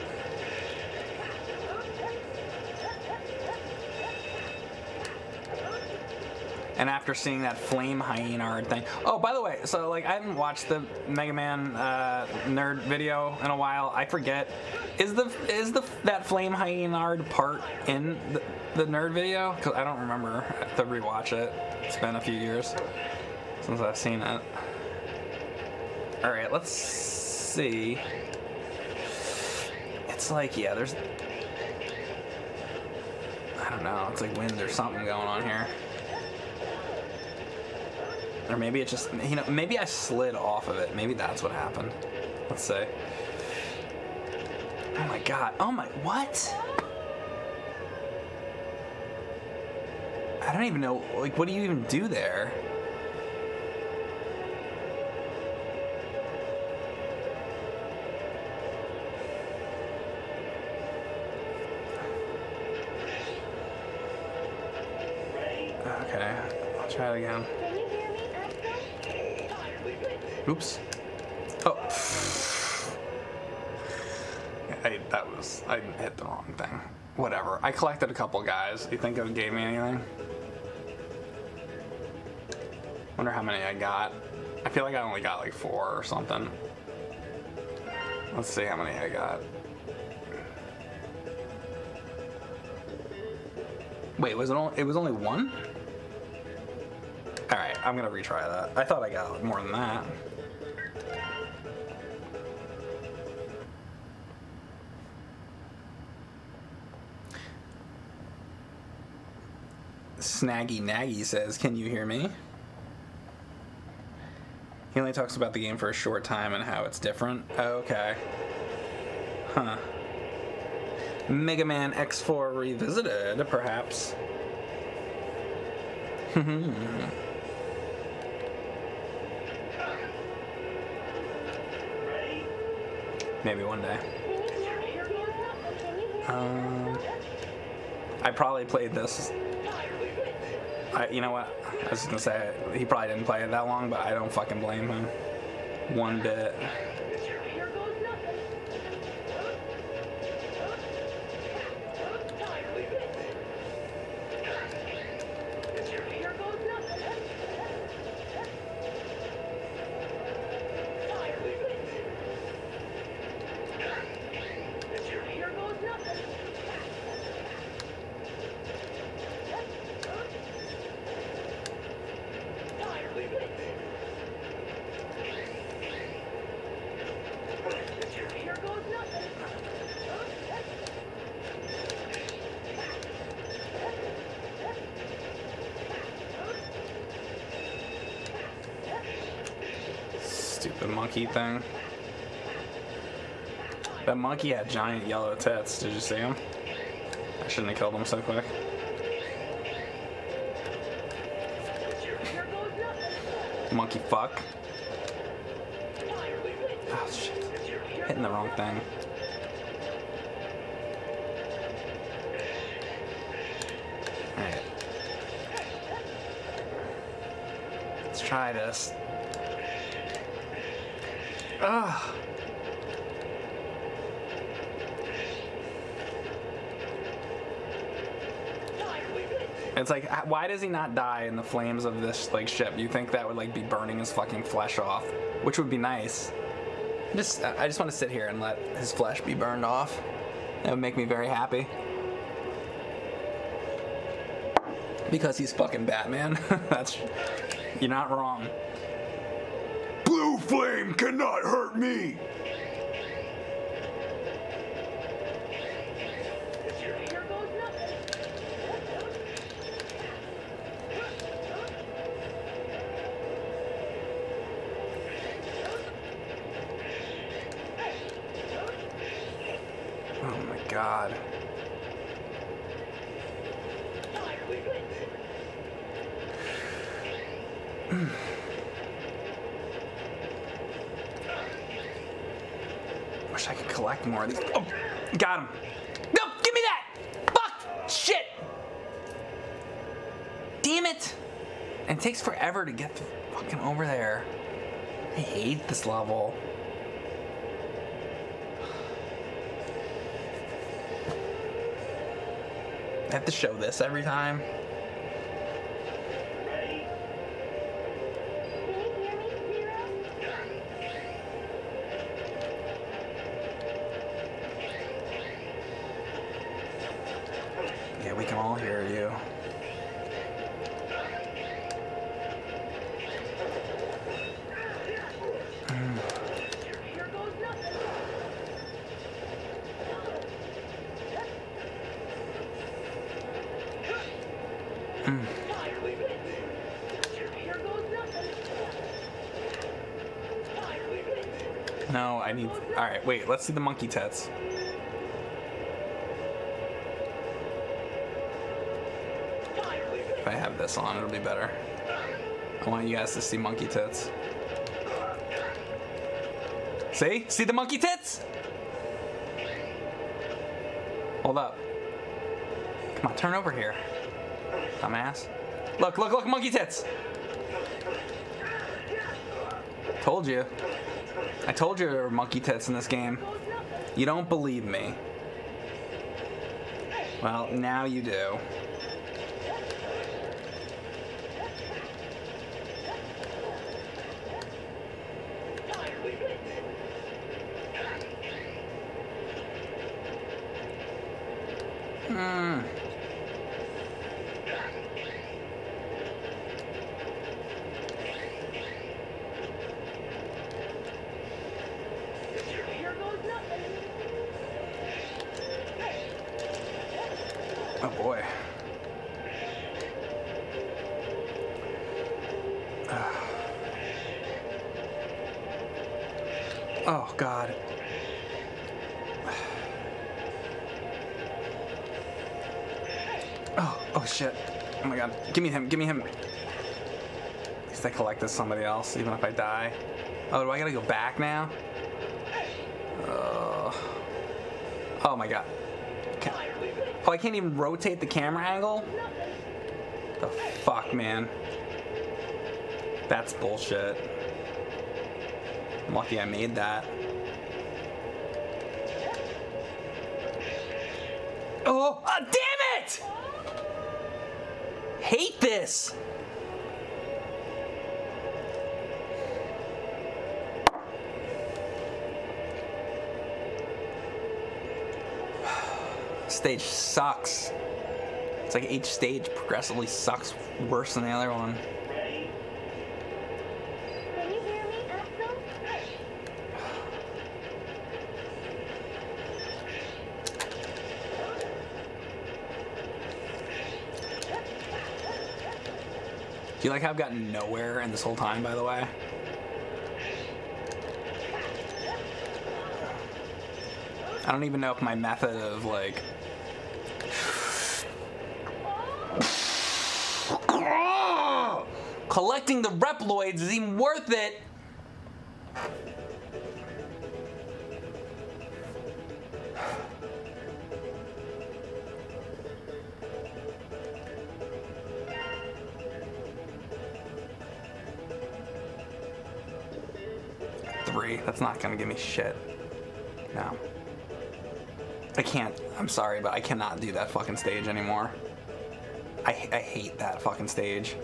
And after seeing that flame hyenard thing, oh, by the way, so like I haven't watched the Mega Man uh, nerd video in a while. I forget. Is the is the that flame hyenard part in the, the nerd video? Because I don't remember. I have to rewatch it. It's been a few years since I've seen it. All right, let's see. It's like yeah, there's. I don't know. It's like wind or something going on here. Or maybe it just, you know, maybe I slid off of it. Maybe that's what happened. Let's see. Oh my god. Oh my, what? I don't even know, like, what do you even do there? Okay, I'll try it again. Can you hear me, Axl? Oops. Oh. I, that was, I hit the wrong thing. Whatever. I collected a couple guys. You think it gave me anything? Wonder how many I got. I feel like I only got like four or something. Let's see how many I got. Wait, was it only, it was only one? All right, I'm gonna retry that. I thought I got more than that. Snaggy Naggy says, Can you hear me? He only talks about the game for a short time and how it's different. Okay. Huh. Mega Man X4 Revisited, perhaps. Maybe one day. Um, I probably played this I, you know what? I was gonna say he probably didn't play it that long, but I don't fucking blame him one bit. Monkey thing. That monkey had giant yellow tits. Did you see him? I shouldn't have killed him so quick. Monkey fuck. Oh shit. Hitting the wrong thing. Alright. Let's try this. Ugh. It's like, why does he not die in the flames of this like ship? You think that would like be burning his fucking flesh off, which would be nice. Just, I just want to sit here and let his flesh be burned off. That would make me very happy. Because he's fucking Batman. That's, you're not wrong. Cannot hurt me. Here goes nothing. Oh my god. Wish I could collect more of these. Oh, got him. No, give me that! Fuck! Shit! Damn it! And it takes forever to get fucking over there. I hate this level. I have to show this every time. Ready? Can you hear me, Zero? Yeah, we can all hear you. Here goes nothing. Here goes nothing. No, I need. All right, wait. Let's see the monkey tits. If I have this on, it'll be better. I want you guys to see monkey tits. See? See the monkey tits? Hold up. Come on, turn over here. Dumbass. Look, look, look, monkey tits. Told you. I told you there were monkey tits in this game. You don't believe me. Well, now you do. Oh god. Oh, oh shit. Oh my god. Give me him, give me him. At least I collected somebody else, even if I die. Oh, do I gotta go back now? Oh. Oh my god. Oh, I can't even rotate the camera angle? The fuck, man. That's bullshit. Lucky I made that. Oh, ah, damn it! Hate this! Stage sucks. It's like each stage progressively sucks worse than the other one. Ready? Can you hear me, Axl? Do you like how I've gotten nowhere in this whole time, by the way? I don't even know if my method of like. Collecting the Reploids is even worth it. Shit. No. I can't. I'm sorry, but I cannot do that fucking stage anymore. I, I hate that fucking stage.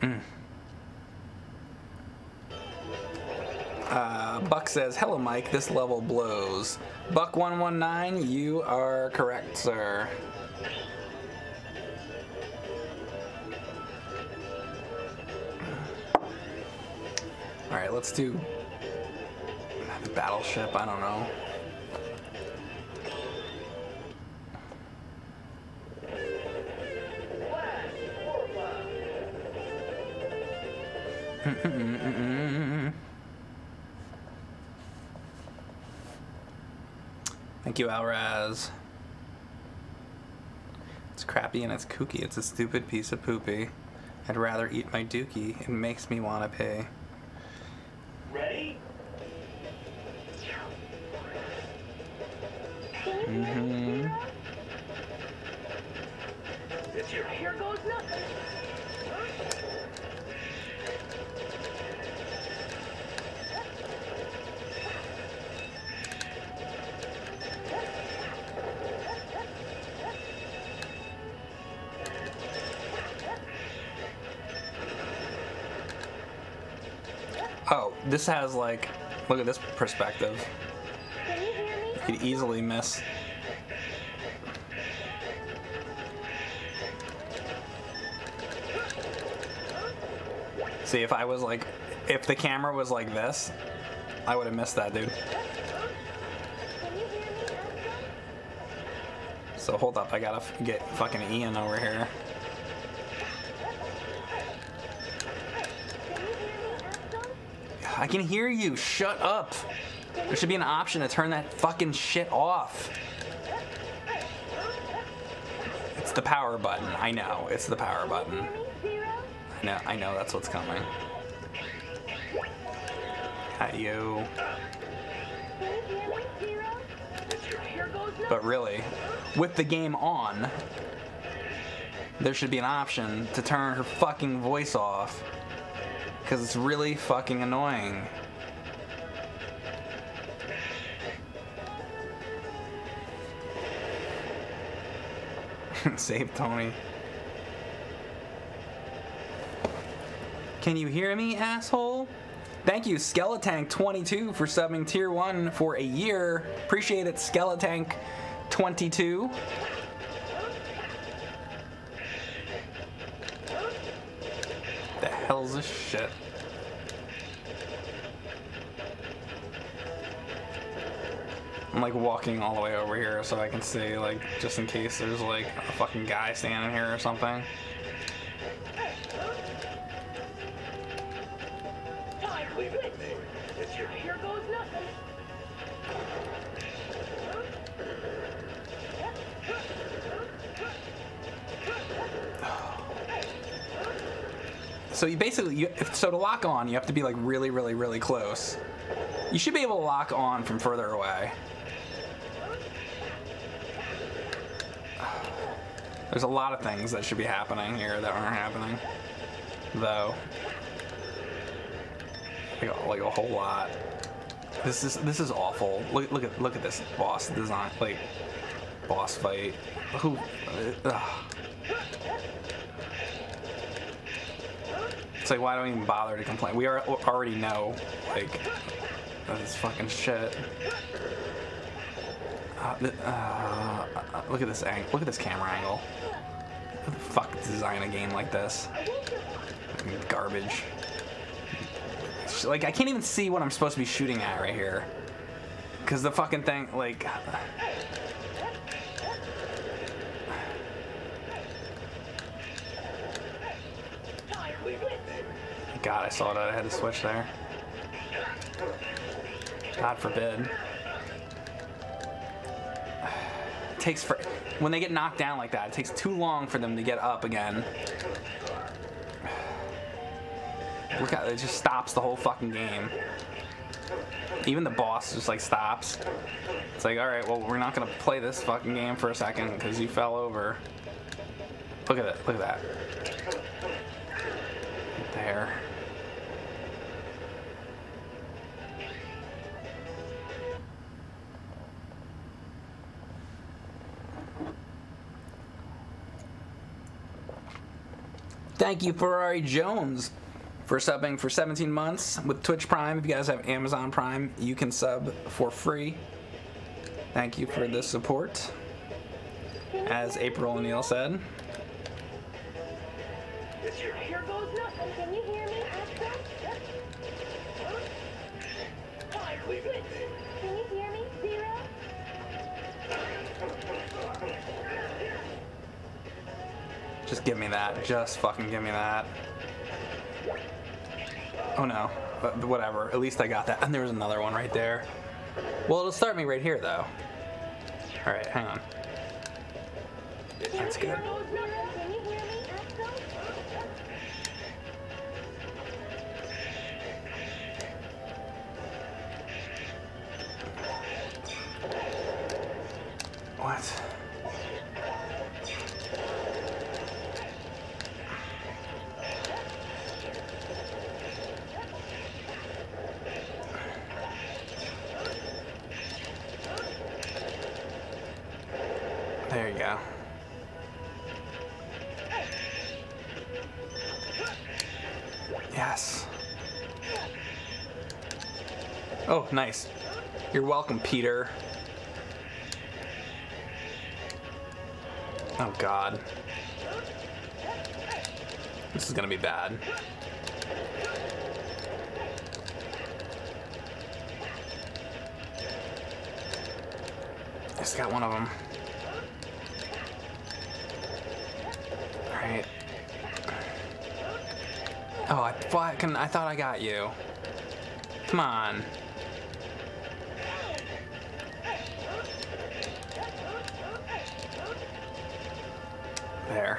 Mm. Uh, Buck says, "Hello, Mike. This level blows." Buck one one nine, you are correct, sir. Let's do battleship. I don't know. Thank you, Alraz. It's crappy and it's kooky. It's a stupid piece of poopy. I'd rather eat my dookie. It makes me want to pay. This has like, look at this perspective. Can you hear me? You could easily miss. See, if I was like, if the camera was like this, I would have missed that, dude. Can you hear me, Axl? So hold up, I gotta get fucking Ian over here. I can hear you. Shut up. There should be an option to turn that fucking shit off. It's the power button. I know. It's the power button. I know. I know that's what's coming. At you. But really, with the game on, there should be an option to turn her fucking voice off. Because it's really fucking annoying. Save Tony. Can you hear me, asshole? Thank you, Skeletank22, for subbing tier 1 for a year. Appreciate it, Skeletank22. Shit? I'm like walking all the way over here so I can see, like, just in case there's like a fucking guy standing here or something. Here goes nothing. So you basically, you, so to lock on, you have to be like really, really, really close. You should be able to lock on from further away. There's a lot of things that should be happening here that aren't happening, though. Like a, like a whole lot. This is this is awful. Look look at look at this boss design, like boss fight. Who? Uh, ugh. It's like why do we even bother to complain? We are, already know like this fucking shit. Uh, uh, uh, look at this angle. Look at this camera angle. Who the fuck design a game like this? Garbage. Like I can't even see what I'm supposed to be shooting at right here. Cause the fucking thing, like. God, I saw that I had to switch there. God forbid. It takes for when they get knocked down like that. It takes too long for them to get up again. Look at it just stops the whole fucking game. Even the boss just like stops. It's like, all right, well, we're not gonna play this fucking game for a second because you fell over. Look at it. Look at that. There. Thank you, Ferrari Jones, for subbing for 17 months with Twitch Prime. If you guys have Amazon Prime, you can sub for free. Thank you for the support. As April O'Neil said. Nothing. Just give me that. Just fucking give me that. Oh no. But whatever. At least I got that. And there was another one right there. Well, it'll start me right here, though. Alright, hang on. That's good. What? Nice. You're welcome, Peter. Oh god. This is gonna be bad. Just got one of them. Alright. Oh, I I thought I got you. Come on. There.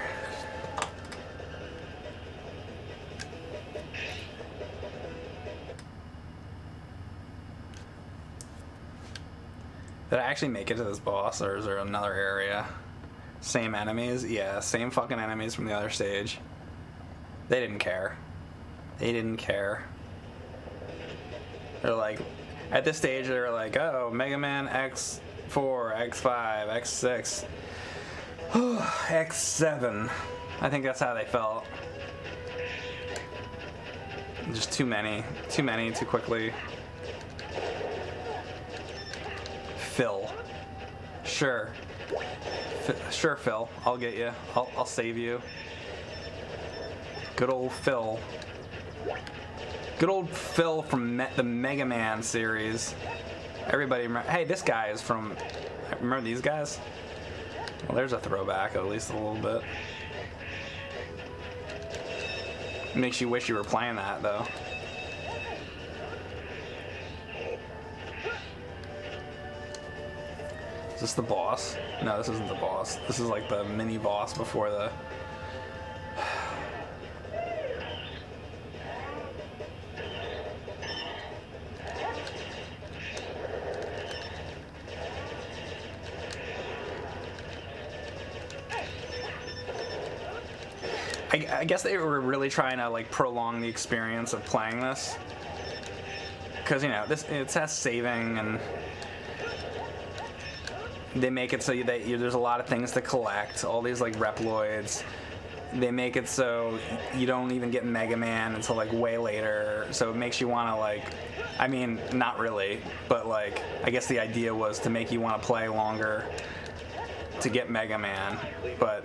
Did I actually make it to this boss, or is there another area? Same enemies? Yeah, same fucking enemies from the other stage. They didn't care. They didn't care. They're like, at this stage, they're like, oh, Mega Man X4, X5, X6. X7. I think that's how they felt. Just too many. Too many too quickly. Phil. Sure. F- sure, Phil. I'll get you. I'll, I'll save you. Good old Phil. Good old Phil from Me- the Mega Man series. Everybody remember. Hey, this guy is from. Remember these guys? Well, there's a throwback, at least a little bit. Makes you wish you were playing that, though. Is this the boss? No, this isn't the boss. This is like the mini boss before the. I, guess they were really trying to like prolong the experience of playing this, because you know this it has saving and they make it so that you, there's a lot of things to collect. All these like Reploids. They make it so you don't even get Mega Man until like way later. So it makes you want to like, I mean, not really, but like I guess the idea was to make you want to play longer to get Mega Man, but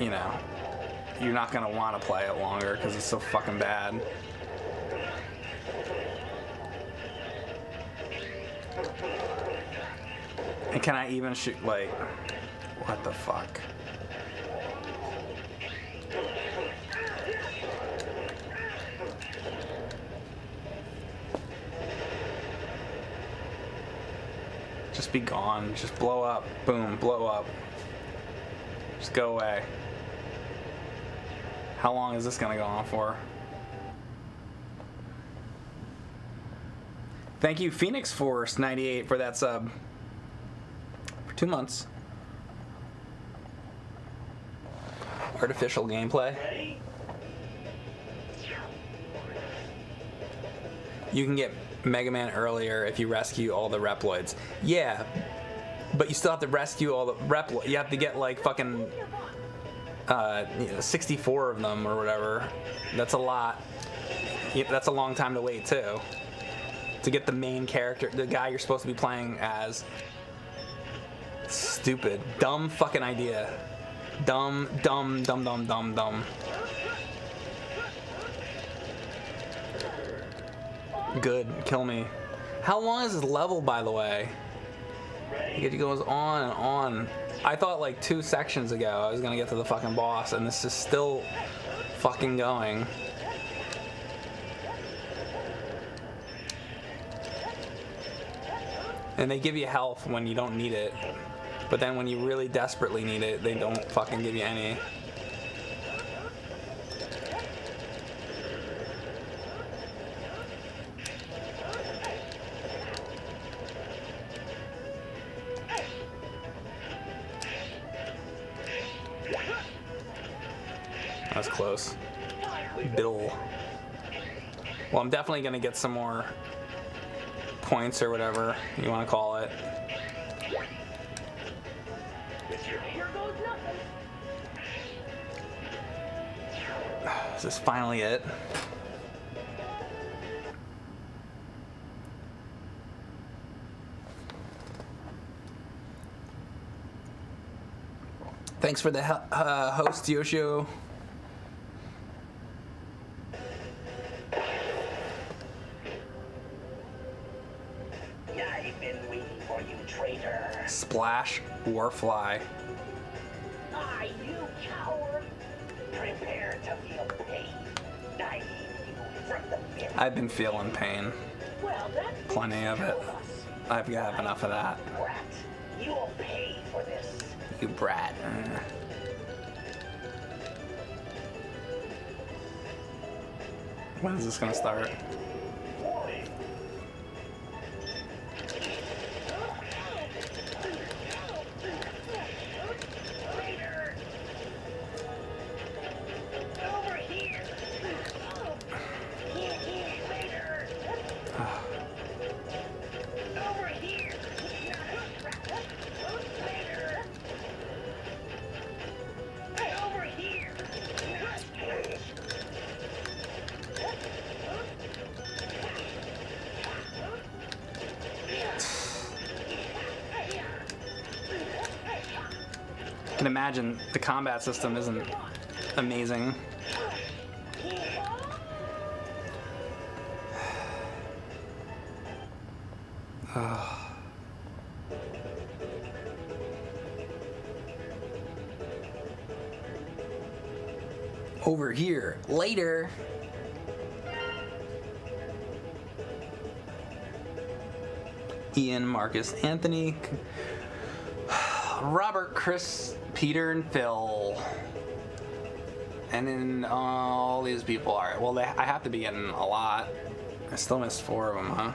you know, you're not gonna want to play it longer because it's so fucking bad. And can I even shoot like what the fuck? Just be gone. Just blow up. Boom. Blow up. Just go away. How long is this gonna go on for? Thank you, Phoenix Force 98 for that sub. For two months. Artificial gameplay. You can get Mega Man earlier if you rescue all the Reploids. Yeah, but you still have to rescue all the Reploids. You have to get like fucking uh, you know, 64 of them or whatever. That's a lot. That's a long time to wait too. To get the main character, the guy you're supposed to be playing as. Stupid, dumb fucking idea. Dumb, dumb, dumb, dumb, dumb, dumb. Good, kill me. How long is this level, by the way? It goes on and on. I thought like two sections ago I was gonna get to the fucking boss, and this is still fucking going. And they give you health when you don't need it. But then when you really desperately need it, they don't fucking give you any. Close. Bill. Well, I'm definitely gonna get some more points or whatever you want to call it. Is this finally it? Thanks for the uh, host, Yoshio. Warfly. Ah, you coward. Prepare to feel pain. Naive from the pit. I've been feeling pain. Well, that's Plenty of it. I've got enough of that. Brat, you'll pay for this. You brat. Uh. When is this gonna start? The combat system isn't amazing. Over here, later. Ian, Marcus, Anthony, Robert, Chris, Peter, and Phil. And then uh, all these people are. Well, they, I have to be getting a lot. I still missed four of them, huh?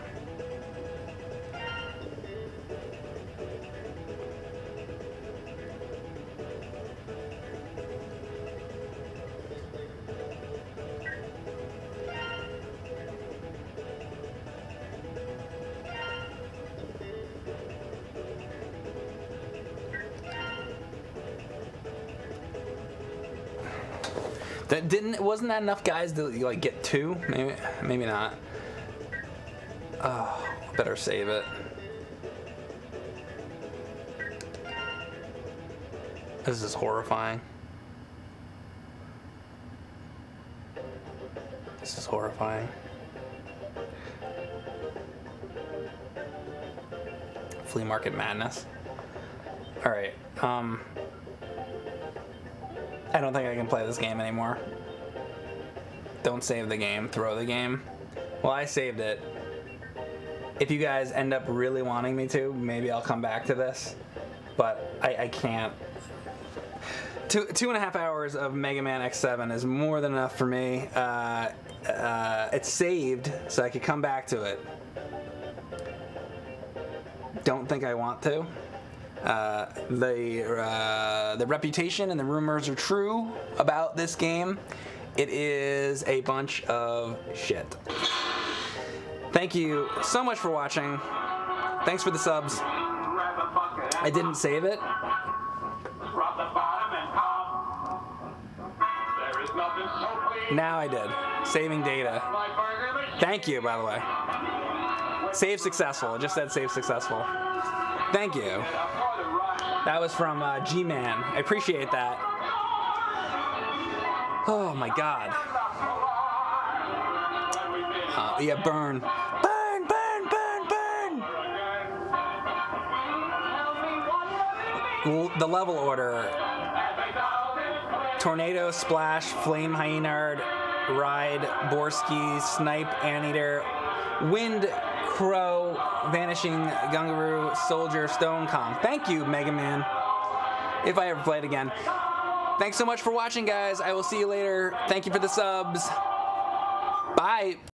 Wasn't that enough guys to like get two? Maybe maybe not. Oh, better save it. This is horrifying. This is horrifying. Flea market madness. All right. Um. I don't think I can play this game anymore. Don't save the game. Throw the game. Well, I saved it. If you guys end up really wanting me to, maybe I'll come back to this. But I, I can't. Two, two and a half hours of Mega Man X7 is more than enough for me. Uh, uh, it's saved, so I could come back to it. Don't think I want to. Uh, the uh, the reputation and the rumors are true about this game. It is a bunch of shit. Thank you so much for watching. Thanks for the subs. I didn't save it. Now I did. Saving data. Thank you, by the way. Save successful. It just said save successful. Thank you. That was from uh, G-Man. I appreciate that. Oh my god. Uh, yeah, burn. Burn, burn, burn, burn! The level order. Tornado, Splash, Flame Hyenard, Ride, Boarski, Snipe, Anteator, Wind, Crow, Vanishing, Gungaroo, Soldier, Stone Kong. Thank you, Mega Man. If I ever play it again. Thanks so much for watching, guys. I will see you later. Thank you for the subs. Bye.